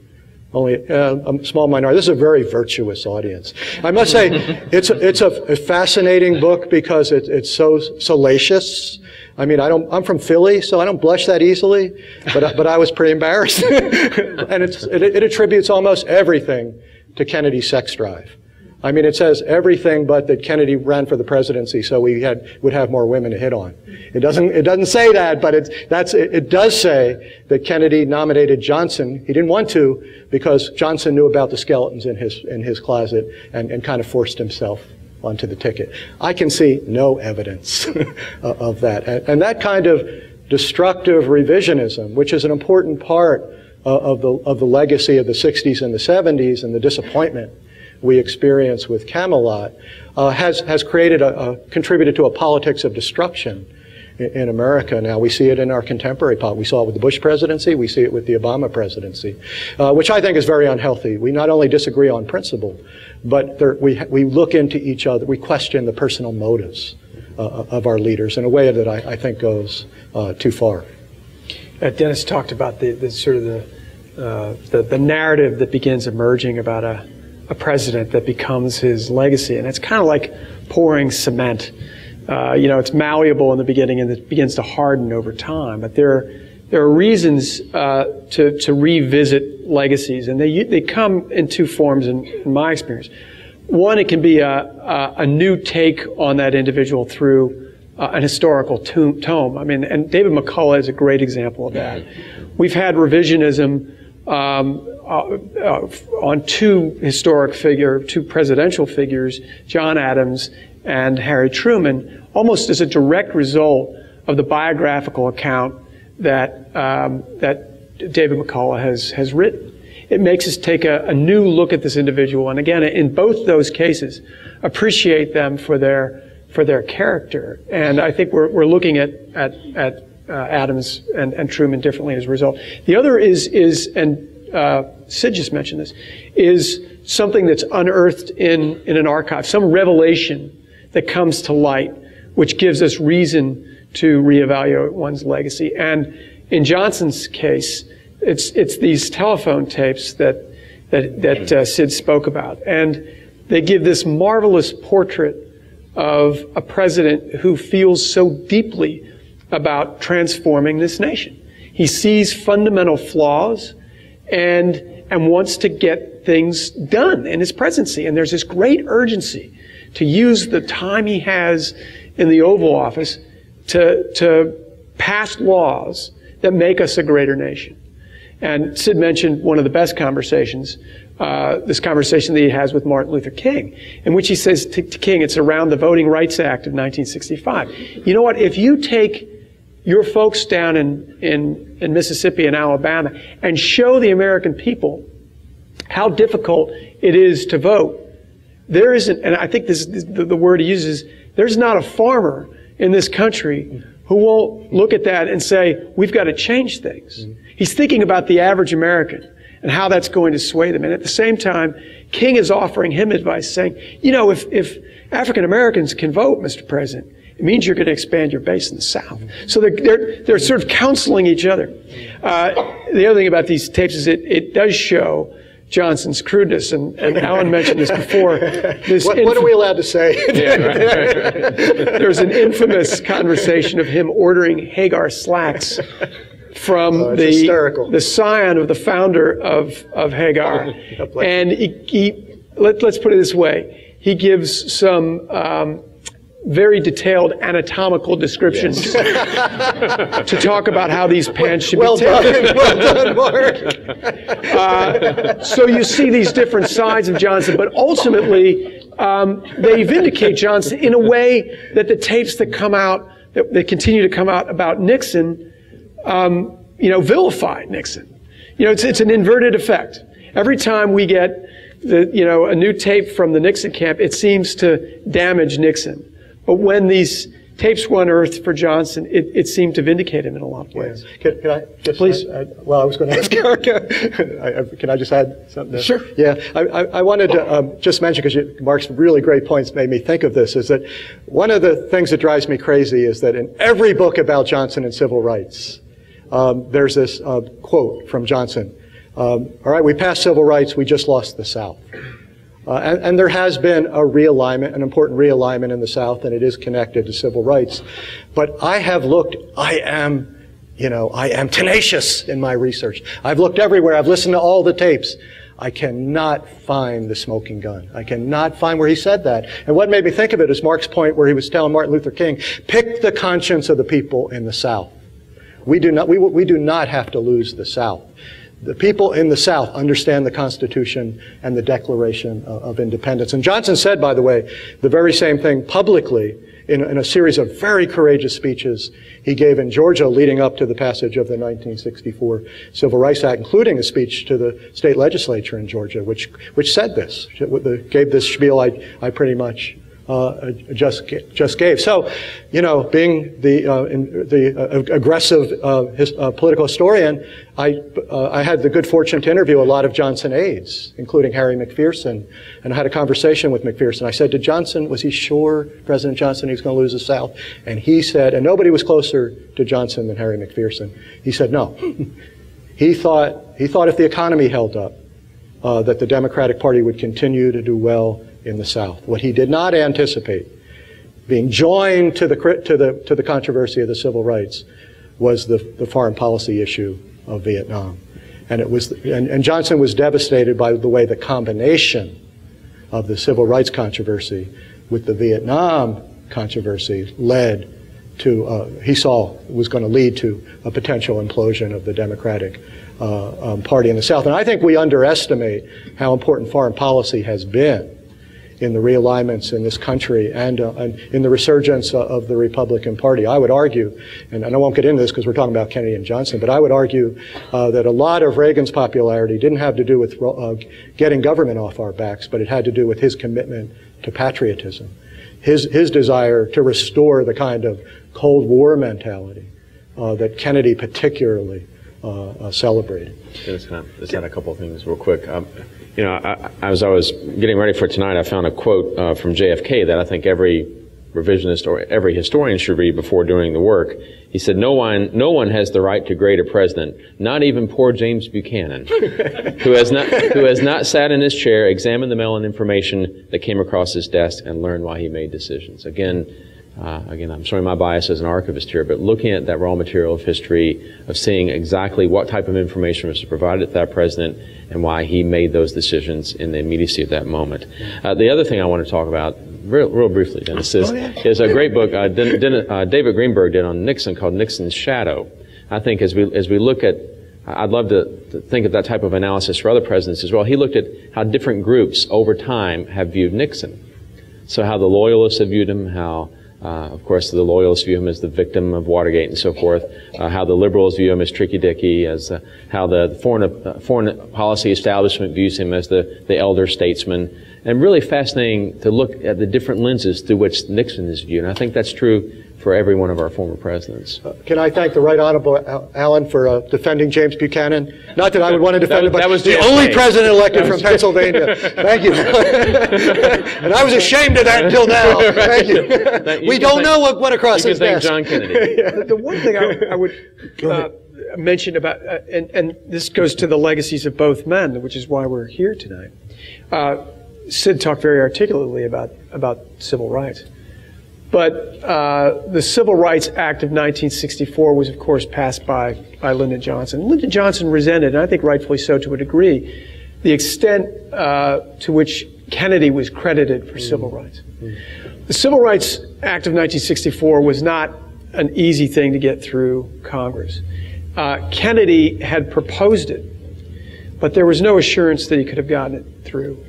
Only uh, a small minority. This is a very virtuous audience. I must say, it's a, it's a, fascinating book because it, it's so salacious. I mean, I don't. I'm from Philly, so I don't blush that easily, but but I was pretty embarrassed. and it, it attributes almost everything to Kennedy's sex drive. I mean, it says everything but that Kennedy ran for the presidency so we had, would have more women to hit on. It doesn't, it doesn't say that, but it's, that's, it, it does say that Kennedy nominated Johnson. He didn't want to because Johnson knew about the skeletons in his, in his closet and, and kind of forced himself onto the ticket. I can see no evidence of that. And, and, that kind of destructive revisionism, which is an important part of, the, of the legacy of the 60s and the 70s and the disappointment we experience with Camelot uh, has, has created a, a, contributed to a politics of destruction in, in, America now. We see it in our contemporary politics. We saw it with the Bush presidency. We see it with the Obama presidency, uh, which I think is very unhealthy. We not only disagree on principle, but there, we, we look into each other. We question the personal motives uh, of our leaders in a way that I, I think goes uh, too far. Uh, Dennis talked about the, the sort of the, uh, the, the narrative that begins emerging about a a president that becomes his legacy. And it's kind of like pouring cement. Uh, you know, it's malleable in the beginning and it begins to harden over time. But there, are, there are reasons uh, to, to revisit legacies, and they, they come in two forms in, in my experience. One, it can be a, a, a new take on that individual through uh, an historical tome. I mean, and David McCullough is a great example of that we've had revisionism um, uh, uh, on two historic figure, two presidential figures, John Adams and Harry Truman, almost as a direct result of the biographical account that um, that David McCullough has has written. It makes us take a, a new look at this individual, and again, in both those cases, appreciate them for their for their character. And I think we're we're looking at at at uh, Adams and, and Truman differently as a result. The other is is and uh, Sid just mentioned this is something that's unearthed in in an archive, some revelation that comes to light, which gives us reason to reevaluate one's legacy. And in Johnson's case, it's, it's these telephone tapes that, that, that uh, Sid spoke about. And they give this marvelous portrait of a president who feels so deeply about transforming this nation. He sees fundamental flaws and, and wants to get things done in his presidency. And there's this great urgency to use the time he has in the Oval Office to, to pass laws that make us a greater nation. And Sid mentioned one of the best conversations, uh, this conversation that he has with Martin Luther King, in which he says to, to King, it's around the Voting Rights Act of 1965. You know what? If you take your folks down in, in, in Mississippi and Alabama and show the American people how difficult it is to vote, there isn't, and I think this the, the word he uses, there's not a farmer in this country who won't look at that and say, we've got to change things. Mm-hmm. He's thinking about the average American and how that's going to sway them. And at the same time, King is offering him advice saying, you know, if, if African Americans can vote, Mr. President, it means you're going to expand your base in the South. So they're, they're, they're sort of counseling each other. Uh, the other thing about these tapes is it, it does show Johnson's crudeness, and, and Alan mentioned this before. This what, what, are we allowed to say? yeah, right, right. There's an infamous conversation of him ordering Haggar slacks from oh, the, the scion of the founder of, of Haggar. and he, he, let, us put it this way. He gives some um, very detailed anatomical descriptions yes. to talk about how these pants should well be taken. well done, Mark. Uh, so you see these different sides of Johnson, but ultimately um, they vindicate Johnson in a way that the tapes that come out, that, that continue to come out about Nixon, um, you know, vilify Nixon. You know, it's, it's an inverted effect. Every time we get the, you know, a new tape from the Nixon camp, it seems to damage Nixon. But when these tapes were unearthed for Johnson, it, it seemed to vindicate him in a lot of ways. Yeah. Can, can, I just, Please. I, I, well, I was going to ask can I just add something? There? Sure. Yeah, I, I wanted to um, just mention, because Mark's really great points made me think of this, is that one of the things that drives me crazy is that in every book about Johnson and civil rights, um, there's this uh, quote from Johnson. Um, all right, we passed civil rights, we just lost the South. Uh, and, and, there has been a realignment, an important realignment in the South, and it is connected to civil rights. But I have looked, I am, you know, I am tenacious in my research. I've looked everywhere. I've listened to all the tapes. I cannot find the smoking gun. I cannot find where he said that. And what made me think of it is Mark's point where he was telling Martin Luther King, pick the conscience of the people in the South. We do not, we, we do not have to lose the South. The people in the South understand the Constitution and the Declaration of Independence. And Johnson said, by the way, the very same thing publicly in, in, a series of very courageous speeches he gave in Georgia leading up to the passage of the 1964 Civil Rights Act, including a speech to the state legislature in Georgia, which, which said this, gave this spiel I, I pretty much uh, just just gave. So, you know, being the uh, in, the uh, aggressive uh, his, uh, political historian, I uh, I had the good fortune to interview a lot of Johnson aides, including Harry McPherson, and I had a conversation with McPherson. I said to Johnson, was he sure President Johnson he was going to lose the South? And he said, and nobody was closer to Johnson than Harry McPherson. He said no. he thought he thought if the economy held up, that the Democratic Party would continue to do well in the South. What he did not anticipate, being joined to the, to the, to the controversy of the civil rights, was the, the foreign policy issue of Vietnam. And, it was, and, and Johnson was devastated by the way the combination of the civil rights controversy with the Vietnam controversy led to uh, he saw was going to lead to a potential implosion of the Democratic uh, um, Party in the South. And I think we underestimate how important foreign policy has been in the realignments in this country and, uh, and in the resurgence uh, of the Republican Party. I would argue, and I won't get into this because we're talking about Kennedy and Johnson, but I would argue uh, that a lot of Reagan's popularity didn't have to do with uh, getting government off our backs, but it had to do with his commitment to patriotism, his, his desire to restore the kind of Cold War mentality uh, that Kennedy particularly celebrated. Just, kind of, add a couple of things real quick. Um, you know, I, as I was getting ready for tonight, I found a quote uh, from JFK that I think every revisionist or every historian should read before doing the work. He said, "No one, no one has the right to grade a president, not even poor James Buchanan, who has not, who has not sat in his chair, examined the mail and information that came across his desk, and learned why he made decisions." Again. Uh, again, I'm showing my bias as an archivist here, but looking at that raw material of history, of seeing exactly what type of information was provided to that president and why he made those decisions in the immediacy of that moment. Uh, the other thing I want to talk about, real, real briefly, Dennis, is, is a great book uh, Den, Den, uh, David Greenberg did on Nixon called Nixon's Shadow. I think as we, as we look at I'd love to, to, think of that type of analysis for other presidents as well. He looked at how different groups over time have viewed Nixon. So how the loyalists have viewed him, how of course, the loyalists view him as the victim of Watergate and so forth. Uh, how the liberals view him as Tricky Dicky, as uh, how the foreign uh, foreign policy establishment views him as the the elder statesman. And really fascinating to look at the different lenses through which Nixon is viewed. And I think that's true for every one of our former presidents. Uh, can I thank the Right Honorable Alan for uh, defending James Buchanan? Not that I would want to defend him, but that was the only president elected from Pennsylvania. thank you. and I was ashamed of that until now. Thank you. you we don't thank, know what went across his desk. John Kennedy. the one thing I, I would uh, mention about, uh, and, and, this goes to the legacies of both men, which is why we're here tonight. Uh, Sid talked very articulately about, about civil rights. But uh, the Civil Rights Act of 1964 was, of course, passed by, by Lyndon Johnson. Lyndon Johnson resented, and I think rightfully so to a degree, the extent uh, to which Kennedy was credited for mm. civil rights. Mm. The Civil Rights Act of 1964 was not an easy thing to get through Congress. Uh, Kennedy had proposed it, but there was no assurance that he could have gotten it through.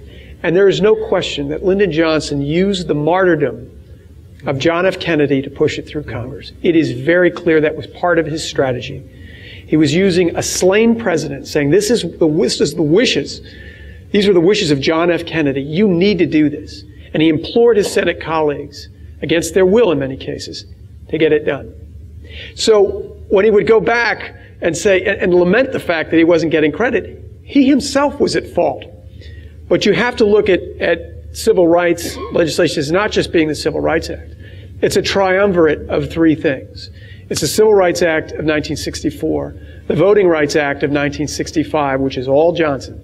And there is no question that Lyndon Johnson used the martyrdom of John F. Kennedy to push it through Congress. It is very clear that was part of his strategy. He was using a slain president, saying, This is the, this is the wishes. These are the wishes of John F. Kennedy. You need to do this. And he implored his Senate colleagues, against their will in many cases, to get it done. So when he would go back and say, and, and lament the fact that he wasn't getting credit, he himself was at fault. But you have to look at, at civil rights legislation is not just being the Civil Rights Act. It's a triumvirate of three things. It's the Civil Rights Act of 1964, the Voting Rights Act of 1965, which is all Johnson,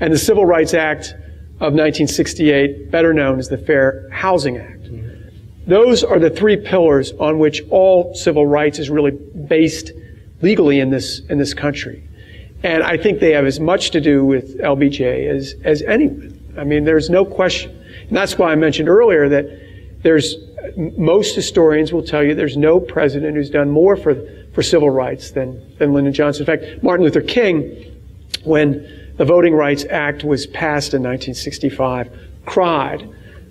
and the Civil Rights Act of 1968, better known as the Fair Housing Act. Those are the three pillars on which all civil rights is really based legally in this, in this country. And I think they have as much to do with LBJ as, as anyone. I mean, there's no question. And that's why I mentioned earlier that there's, most historians will tell you there's no president who's done more for, for civil rights than, than Lyndon Johnson. In fact, Martin Luther King, when the Voting Rights Act was passed in 1965, cried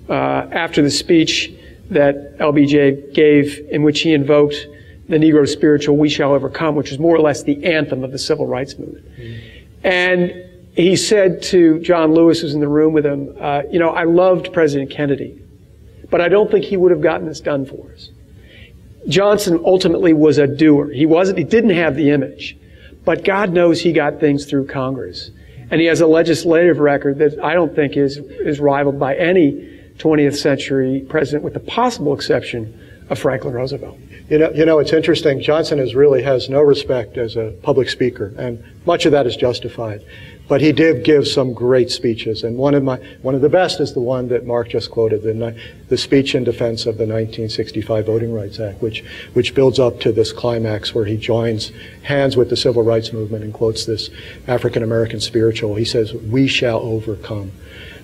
uh, after the speech that LBJ gave in which he invoked the Negro spiritual, We Shall Overcome, which was more or less the anthem of the civil rights movement. Mm. And he said to John Lewis, who's in the room with him, uh, you know, I loved President Kennedy, but I don't think he would have gotten this done for us. Johnson ultimately was a doer. He wasn't, he didn't have the image, but God knows he got things through Congress. And he has a legislative record that I don't think is, is rivaled by any 20th century president with the possible exception of Franklin Roosevelt. You know, you know, it's interesting. Johnson is really has no respect as a public speaker, and much of that is justified. But he did give some great speeches, and one of my one of the best is the one that Mark just quoted, the, the speech in defense of the 1965 Voting Rights Act, which which builds up to this climax where he joins hands with the civil rights movement and quotes this African American spiritual. He says, "We shall overcome."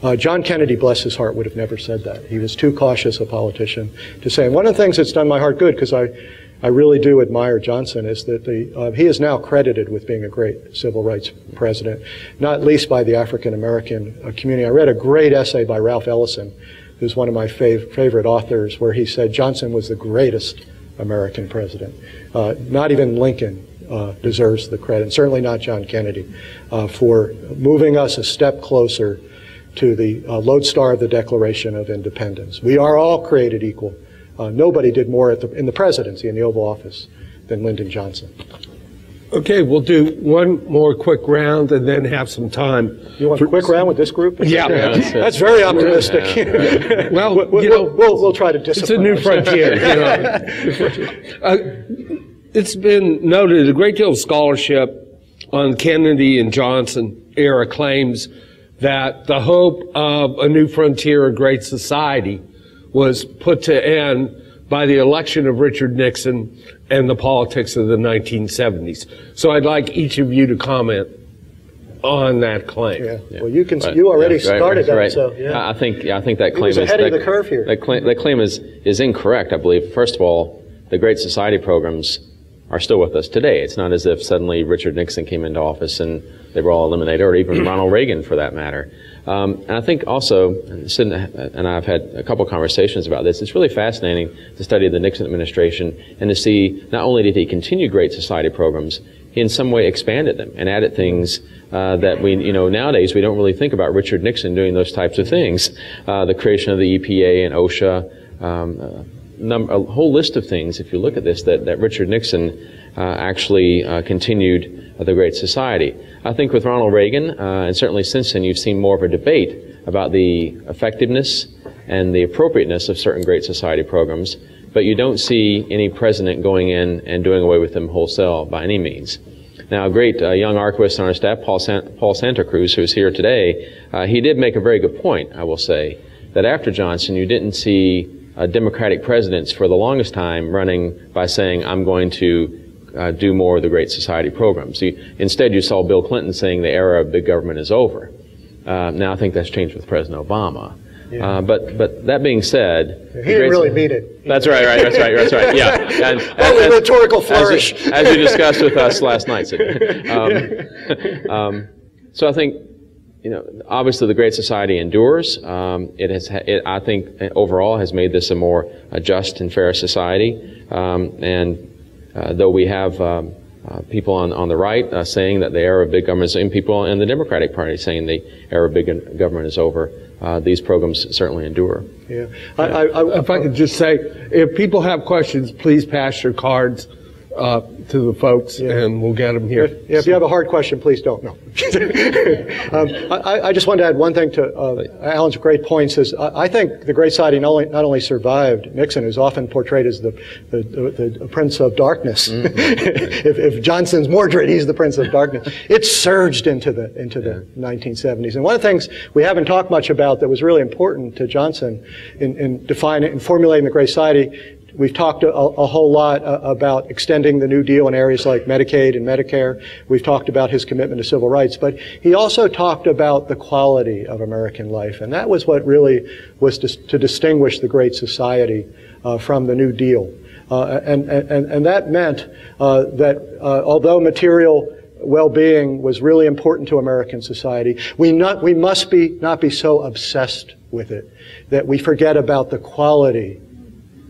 Uh, John Kennedy, bless his heart, would have never said that. He was too cautious a politician to say. And one of the things that's done my heart good, because I I really do admire Johnson is that the, uh, he is now credited with being a great civil rights president, not least by the African American uh, community. I read a great essay by Ralph Ellison, who's one of my fav favorite authors, where he said Johnson was the greatest American president. Uh, not even Lincoln uh, deserves the credit, and certainly not John Kennedy, uh, for moving us a step closer to the uh, lodestar of the Declaration of Independence. We are all created equal uh, nobody did more the, in the presidency, in the Oval Office, than Lyndon Johnson. Okay, we'll do one more quick round and then have some time. You want a quick round with this group? Yeah, yeah that's, that's, very optimistic. Yeah. well, we'll, you know, we'll, we'll, try to discipline. It's a new frontier. you know. uh, it's been noted a great deal of scholarship on Kennedy and Johnson era claims that the hope of a new frontier, a great society, was put to end by the election of Richard Nixon and the politics of the 1970s. So I'd like each of you to comment on that claim. Yeah. yeah. Well, you can. Right. You already yeah, started right, right, that. So yeah. I think. I think that claim is ahead that, of the curve here. That claim, that claim is is incorrect. I believe. First of all, the Great Society programs are still with us today. It's not as if suddenly Richard Nixon came into office and they were all eliminated, or even Ronald Reagan for that matter. Um, and I think also, and I've had a couple conversations about this, it's really fascinating to study the Nixon administration and to see not only did he continue Great Society programs, he in some way expanded them and added things uh, that we, you know, nowadays we don't really think about Richard Nixon doing those types of things. Uh, the creation of the EPA and OSHA, um, uh, a whole list of things, if you look at this, that, that Richard Nixon uh, actually uh, continued the Great Society. I think with Ronald Reagan, uh, and certainly since then, you've seen more of a debate about the effectiveness and the appropriateness of certain Great Society programs, but you don't see any president going in and doing away with them wholesale by any means. Now, a great uh, young archivist on our staff, Paul, San- Paul Santa Cruz, who's here today, uh, he did make a very good point, I will say, that after Johnson, you didn't see uh, Democratic presidents for the longest time running by saying, I'm going to uh, do more of the Great Society programs. You, instead, you saw Bill Clinton saying the era of big government is over. Uh, now I think that's changed with President Obama. Yeah. Uh, but but that being said, he didn't really mean it. That's right, right, that's right, that's right. Yeah, and, Only as, rhetorical flourish, as, as, you discussed with us last night. Um, um, so I think you know, obviously the Great Society endures. Um, it has, it, I think, overall has made this a more just and fair society. Um, and uh, though we have um, uh, people on, on the right uh, saying that the era of big government is, and people in the Democratic Party saying the era of big government is over, uh, these programs certainly endure. Yeah. I, I, I, if I could just say, if people have questions, please pass your cards uh, to the folks, yeah. and we'll get them here. If, if, you have a hard question, please don't. No. um, I, I, just wanted to add one thing to uh, Alan's great points. Is I, I, think the Great Society not only, not only survived Nixon, who's often portrayed as the, the, the, the Prince of Darkness. Mm-hmm. if, if, Johnson's Mordred, he's the Prince of Darkness. It surged into the into the yeah. 1970s. And one of the things we haven't talked much about that was really important to Johnson in, in defining and formulating the Great Society We've talked a, a whole lot uh, about extending the New Deal in areas like Medicaid and Medicare. We've talked about his commitment to civil rights, but he also talked about the quality of American life, and that was what really was to, to distinguish the Great Society uh, from the New Deal. Uh, and, and, and that meant uh, that uh, although material well-being was really important to American society, we, not, we must be, not be so obsessed with it that we forget about the quality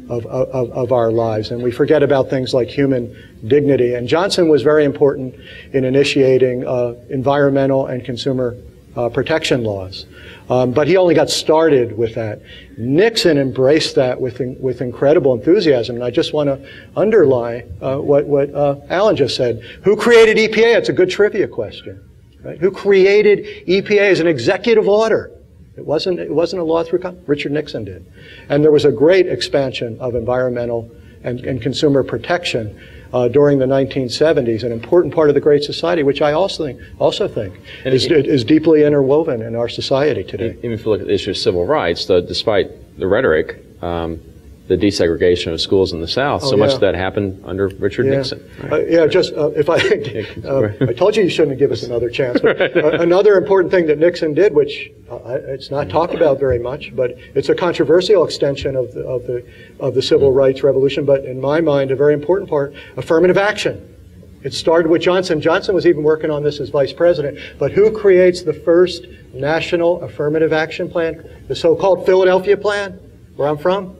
of, of, of, our lives. And we forget about things like human dignity. And Johnson was very important in initiating uh, environmental and consumer uh, protection laws. Um, but he only got started with that. Nixon embraced that with, in, with incredible enthusiasm. And I just want to underline uh, what, what uh, Alan just said. Who created EPA? It's a good trivia question. Right? Who created EPA as an executive order? It wasn't, it wasn't a law through Congress. Richard Nixon did. And there was a great expansion of environmental and, and consumer protection uh, during the 1970s, an important part of the Great Society, which I also think, also think is, is deeply interwoven in our society today. Even if you look at the issue of civil rights, the, despite the rhetoric, um, the desegregation of schools in the South. Oh, so much of that happened under Richard Yeah. Nixon. Uh, yeah, just uh, if I, uh, I told you you shouldn't give us another chance. But, uh, another important thing that Nixon did, which uh, it's not talked about very much, but it's a controversial extension of the of the of the civil rights revolution. But in my mind, a very important part: affirmative action. It started with Johnson. Johnson was even working on this as vice president. But who creates the first national affirmative action plan? The so-called Philadelphia Plan, where I'm from?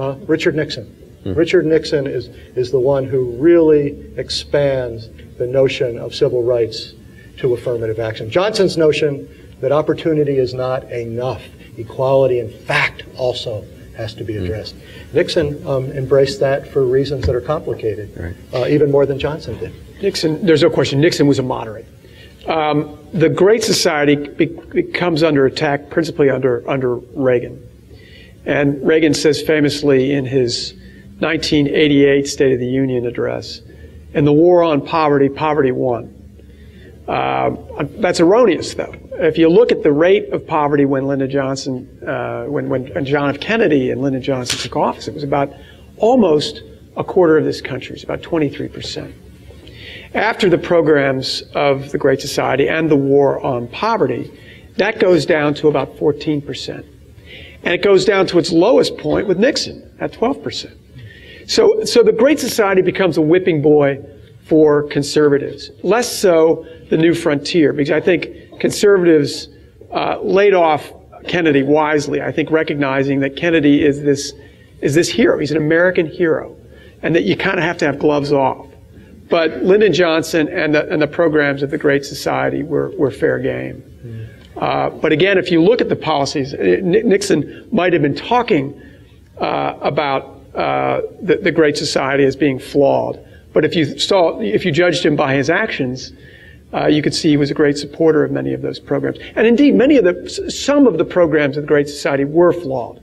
Uh, Richard Nixon. Richard Nixon is, is the one who really expands the notion of civil rights to affirmative action. Johnson's notion that opportunity is not enough. Equality, in fact, also has to be addressed. Nixon um, embraced that for reasons that are complicated, uh, even more than Johnson did. Nixon, there's no question, Nixon was a moderate. Um, the Great Society be- becomes under attack principally under, under Reagan. And Reagan says famously in his 1988 State of the Union address, in the war on poverty, poverty won. Uh, that's erroneous, though. If you look at the rate of poverty when Lyndon Johnson, uh, when, when John F. Kennedy and Lyndon Johnson took office, it was about almost a quarter of this country. It's about 23 percent. After the programs of the Great Society and the war on poverty, that goes down to about 14 percent. And it goes down to its lowest point with Nixon at 12 percent. So, so the Great Society becomes a whipping boy for conservatives. Less so the New Frontier, because I think conservatives uh, laid off Kennedy wisely. I think recognizing that Kennedy is this is this hero. He's an American hero, and that you kind of have to have gloves off. But Lyndon Johnson and the, and the programs of the Great Society were, were fair game. Uh, but again, if you look at the policies, uh, Nixon might have been talking uh, about uh, the, the Great Society as being flawed. But if you saw, if you judged him by his actions, uh, you could see he was a great supporter of many of those programs. And indeed, many of the, some of the programs of the Great Society were flawed.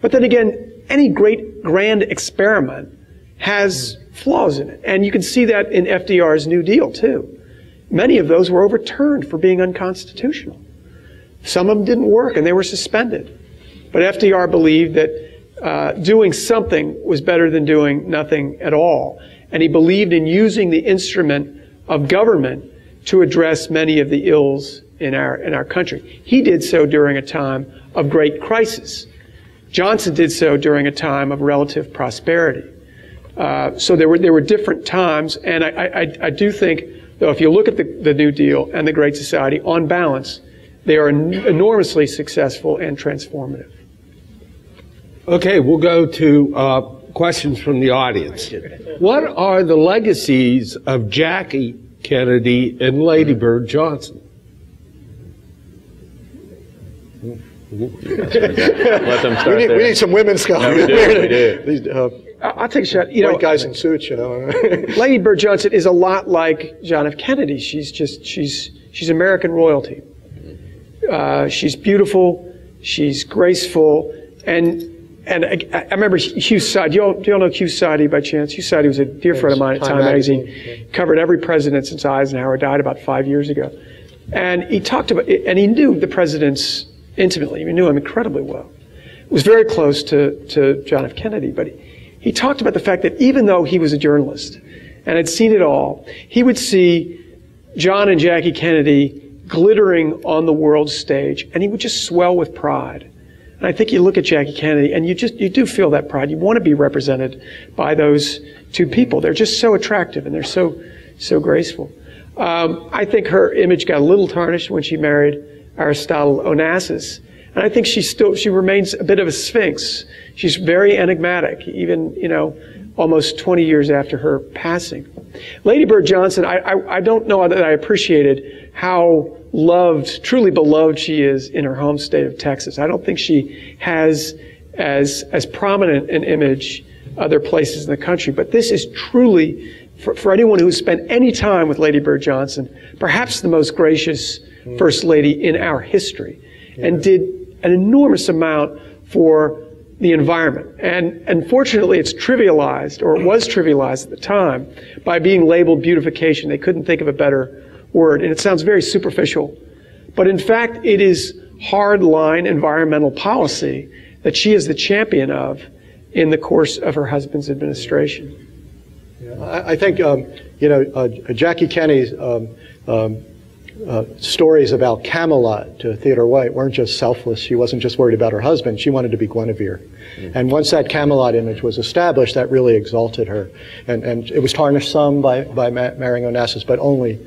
But then again, any great grand experiment has flaws in it. And you can see that in FDR's New Deal, too. Many of those were overturned for being unconstitutional. Some of them didn't work and they were suspended. But FDR believed that uh, doing something was better than doing nothing at all. And he believed in using the instrument of government to address many of the ills in our, in our country. He did so during a time of great crisis. Johnson did so during a time of relative prosperity. Uh, so there were there were different times, and I, I, I do think, though, if you look at the, the New Deal and the Great Society, on balance, they are en- enormously successful and transformative. Okay, we'll go to uh, questions from the audience. What are the legacies of Jackie Kennedy and Lady Bird Johnson? Let them start We need, there. we need some women scholars. we do, we do. These uh, I- I'll take a shot. You know, white guys in suits, you know. Lady Bird Johnson is a lot like John F. Kennedy. She's just she's she's American royalty. Uh, she's beautiful. She's graceful, and and I, I remember Hugh Side. Do you all, do you all know Hugh Sidey by chance? Hugh Sidey was a dear friend of mine at Time Time Magazine. Magazine, Covered every president since Eisenhower died about five years ago, and he talked about and he knew the presidents intimately. He knew him incredibly well. Was very close to to John F. Kennedy, but. He, he talked about the fact that even though he was a journalist and had seen it all, he would see John and Jackie Kennedy glittering on the world stage, and he would just swell with pride. And I think you look at Jackie Kennedy, and you just you do feel that pride. You want to be represented by those two people. They're just so attractive and they're so so graceful. Um, I think her image got a little tarnished when she married Aristotle Onassis, and I think she still she remains a bit of a sphinx. She's very enigmatic, even you know, almost 20 years after her passing. Lady Bird Johnson, I, I, I don't know that I appreciated how loved, truly beloved she is in her home state of Texas. I don't think she has as as prominent an image other places in the country. But this is truly, for, for anyone who's spent any time with Lady Bird Johnson, perhaps the most gracious First Lady in our history, and did an enormous amount for the environment. And unfortunately, it's trivialized, or it was trivialized at the time, by being labeled beautification. They couldn't think of a better word, and it sounds very superficial. But in fact, it is hardline environmental policy that she is the champion of in the course of her husband's administration. Yeah, I, I, think, um, you know, uh, Jackie Kenney's um, um, uh, stories about Camelot to Theodore White weren't just selfless. She wasn't just worried about her husband. She wanted to be Guinevere. Mm-hmm. And once that Camelot image was established, that really exalted her. And, and it was tarnished some by, by marrying Onassis, but only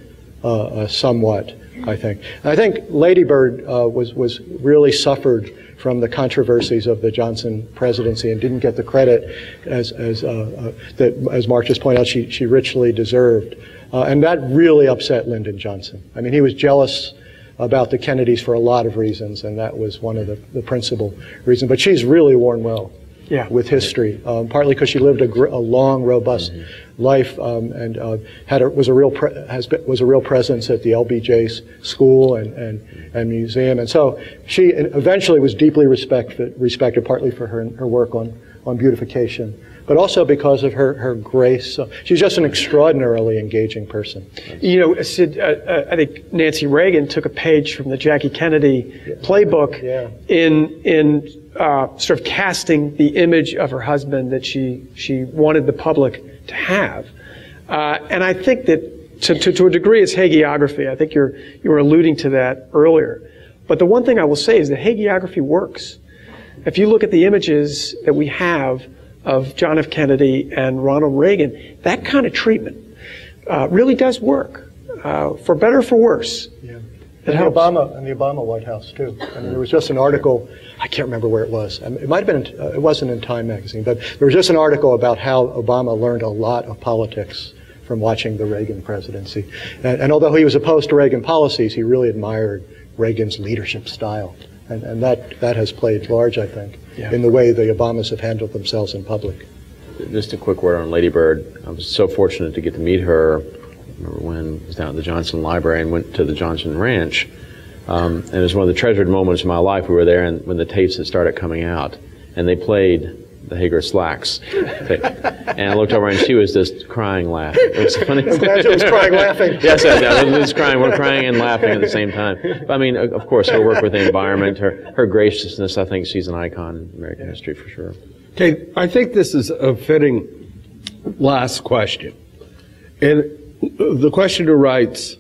uh, uh, somewhat, I think. And I think Lady Bird uh, was, was really suffered from the controversies of the Johnson presidency and didn't get the credit as, as, uh, uh, that, as Mark just pointed out, she, she richly deserved. Uh, and that really upset Lyndon Johnson. I mean, he was jealous about the Kennedys for a lot of reasons, and that was one of the, the principal reasons. But she's really worn well yeah. with history, um, partly because she lived a, gr- a long, robust mm-hmm. life um, and uh, had a, was a real pre- has been, was a real presence at the LBJ's school and, and, and museum, and so she eventually was deeply respected, respected partly for her her work on on beautification but also because of her, her grace. So she's just an extraordinarily engaging person. You know, Sid, uh, uh, I think Nancy Reagan took a page from the Jackie Kennedy yeah. playbook yeah. in in uh, sort of casting the image of her husband that she she wanted the public to have, uh, and I think that to, to, to a degree it's hagiography. I think you're you were alluding to that earlier. But the one thing I will say is that hagiography works. If you look at the images that we have of John F. Kennedy and Ronald Reagan, that kind of treatment uh, really does work, uh, for better or for worse. Yeah. It and helps. the Obama and the Obama White House too. I mean, there was just an article. I can't remember where it was. I mean, it might have been. Uh, it wasn't in Time magazine, but there was just an article about how Obama learned a lot of politics from watching the Reagan presidency. And, and although he was opposed to Reagan policies, he really admired Reagan's leadership style. And, and that, that has played large, I think, yeah. in the way the Obamas have handled themselves in public. Just a quick word on Lady Bird. I was so fortunate to get to meet her. I remember when I was down at the Johnson Library and went to the Johnson Ranch. Um, and it was one of the treasured moments of my life. We were there and when the tapes had started coming out. And they played the Haggar Slacks. and I looked over and she was just crying, laughing. It was funny. I'm glad she was crying, laughing. yes, yes, yes, I was crying. We're crying and laughing at the same time. But, I mean, of course, her work with the environment, her, her graciousness, I think she's an icon in American history for sure. Okay, I think this is a fitting last question. And the questioner writes,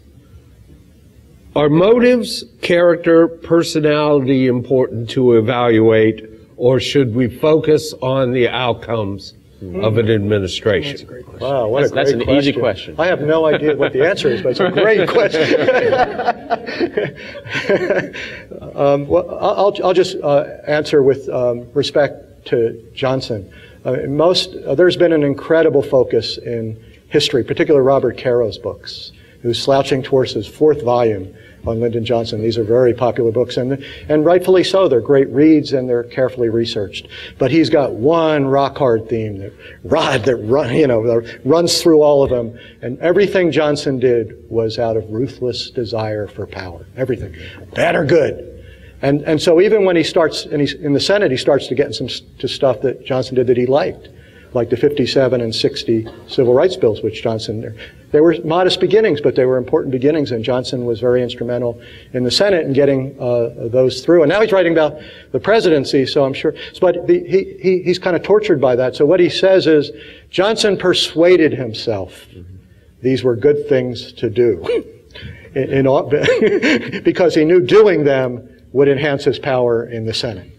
are motives, character, personality important to evaluate or should we focus on the outcomes mm-hmm. of an administration? That's a great question. Wow, what that's, a great that's an question. easy question. I have no idea what the answer is, but it's a great question. um, well, I'll, I'll just uh, answer with um, respect to Johnson. Uh, most, uh, there's been an incredible focus in history, particularly Robert Caro's books, who's slouching towards his fourth volume on Lyndon Johnson. These are very popular books, and, and rightfully so. They're great reads and they're carefully researched. But he's got one rock hard theme that rod that run, you know, runs through all of them. And everything Johnson did was out of ruthless desire for power. Everything, bad or good. And and so even when he starts in, in the Senate, he starts to get some to stuff that Johnson did that he liked like the 57 and 60 civil rights bills, which Johnson, they were modest beginnings, but they were important beginnings, and Johnson was very instrumental in the Senate in getting uh, those through. And now he's writing about the presidency, so I'm sure, but the, he, he, he's kind of tortured by that. So what he says is, Johnson persuaded himself these were good things to do. In, in, because he knew doing them would enhance his power in the Senate.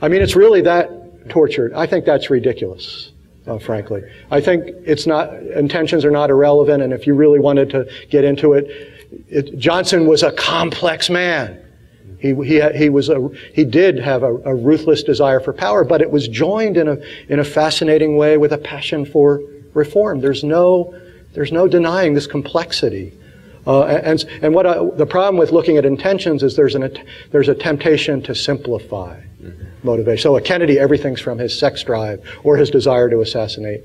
I mean, it's really that tortured. I think that's ridiculous uh, frankly. I think it's not, intentions are not irrelevant, and if you really wanted to get into it, it Johnson was a complex man. He, he, he, was a, he did have a, a, ruthless desire for power, but it was joined in a, in a fascinating way with a passion for reform. There's no, there's no denying this complexity. Uh, and, and what I, the problem with looking at intentions is there's, an, there's a temptation to simplify motivation. So at Kennedy, everything's from his sex drive or his desire to assassinate.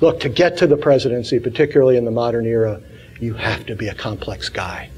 Look, to get to the presidency, particularly in the modern era, you have to be a complex guy.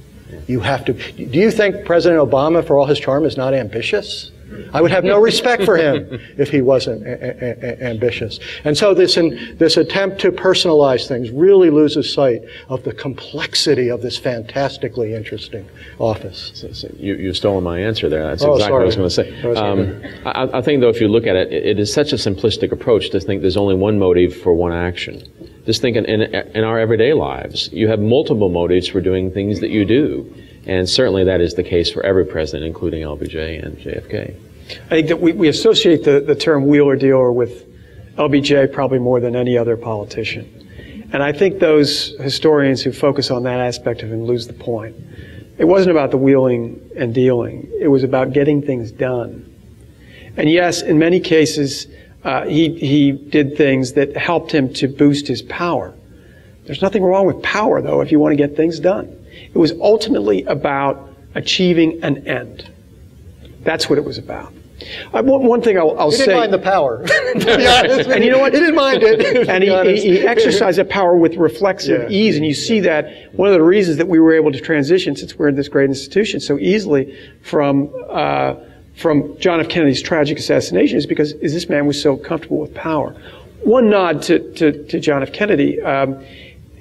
You have to. Do you think President Obama, for all his charm, is not ambitious? I would have no respect for him if he wasn't a- a- ambitious. And so this, in, this attempt to personalize things really loses sight of the complexity of this fantastically interesting office. So- so You, you've stolen my answer there. That's Oh, exactly what I was going to say. Um, I, I think, though, if you look at it, it, it is such a simplistic approach to think there's only one motive for one action. Just think in, in, in our everyday lives, you have multiple motives for doing things that you do. And certainly that is the case for every president, including LBJ and JFK. I think that we, we associate the, the term wheeler dealer with LBJ probably more than any other politician. And I think those historians who focus on that aspect of him lose the point. It wasn't about the wheeling and dealing. It was about getting things done. And yes, in many cases, uh, he, he did things that helped him to boost his power. There's nothing wrong with power, though, if you want to get things done. It was ultimately about achieving an end. That's what it was about. Uh, one, one thing I'll, I'll He say. didn't mind the power. to be honest. And you know what? He didn't mind it. and he, he, he exercised that power with reflexive Yeah. ease. And you see that one of the reasons that we were able to transition, since we're in this great institution, so easily from uh, from John F. Kennedy's tragic assassination is because is this man was so comfortable with power. One nod to, to, to John F. Kennedy. Um,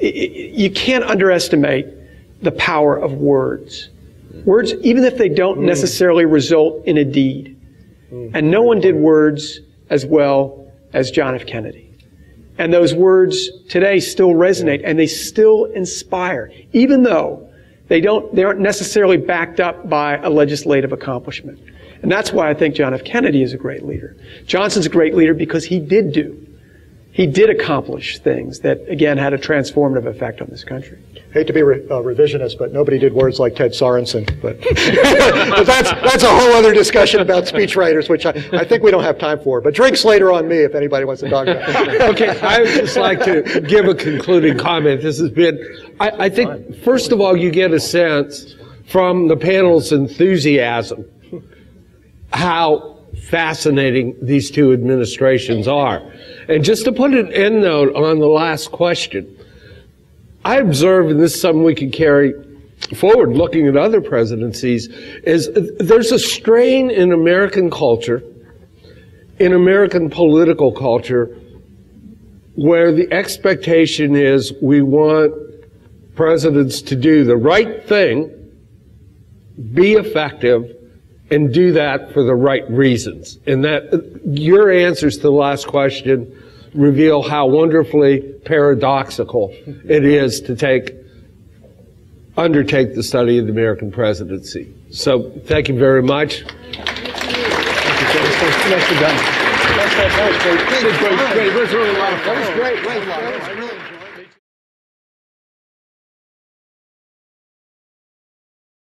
i- i- you can't underestimate the power of words. Words, even if they don't hmm. necessarily result in a deed. Hmm. And no one did words as well as John F. Kennedy. And those words today still resonate and they still inspire, even though they don't, they aren't necessarily backed up by a legislative accomplishment. And that's why I think John F. Kennedy is a great leader. Johnson's a great leader because he did do. He did accomplish things that, again, had a transformative effect on this country. Hate to be re- uh, revisionist, but nobody did words like Ted Sorensen. But, but that's, that's a whole other discussion about speechwriters, which I, I think we don't have time for. But drinks later on me if anybody wants to talk about it. Okay, I would just like to give a concluding comment. This has been, I, I think, first of all, you get a sense from the panel's enthusiasm how fascinating these two administrations are. And just to put an end note on the last question, I observe, and this is something we can carry forward looking at other presidencies, is there's a strain in American culture, in American political culture, where the expectation is we want presidents to do the right thing, be effective, and do that for the right reasons. And that your answers to the last question reveal how wonderfully paradoxical it is to take undertake the study of the American presidency. So thank you very much. Nicely done. That was great. Great, great, great. It was really a lot of fun. That was great. That was great.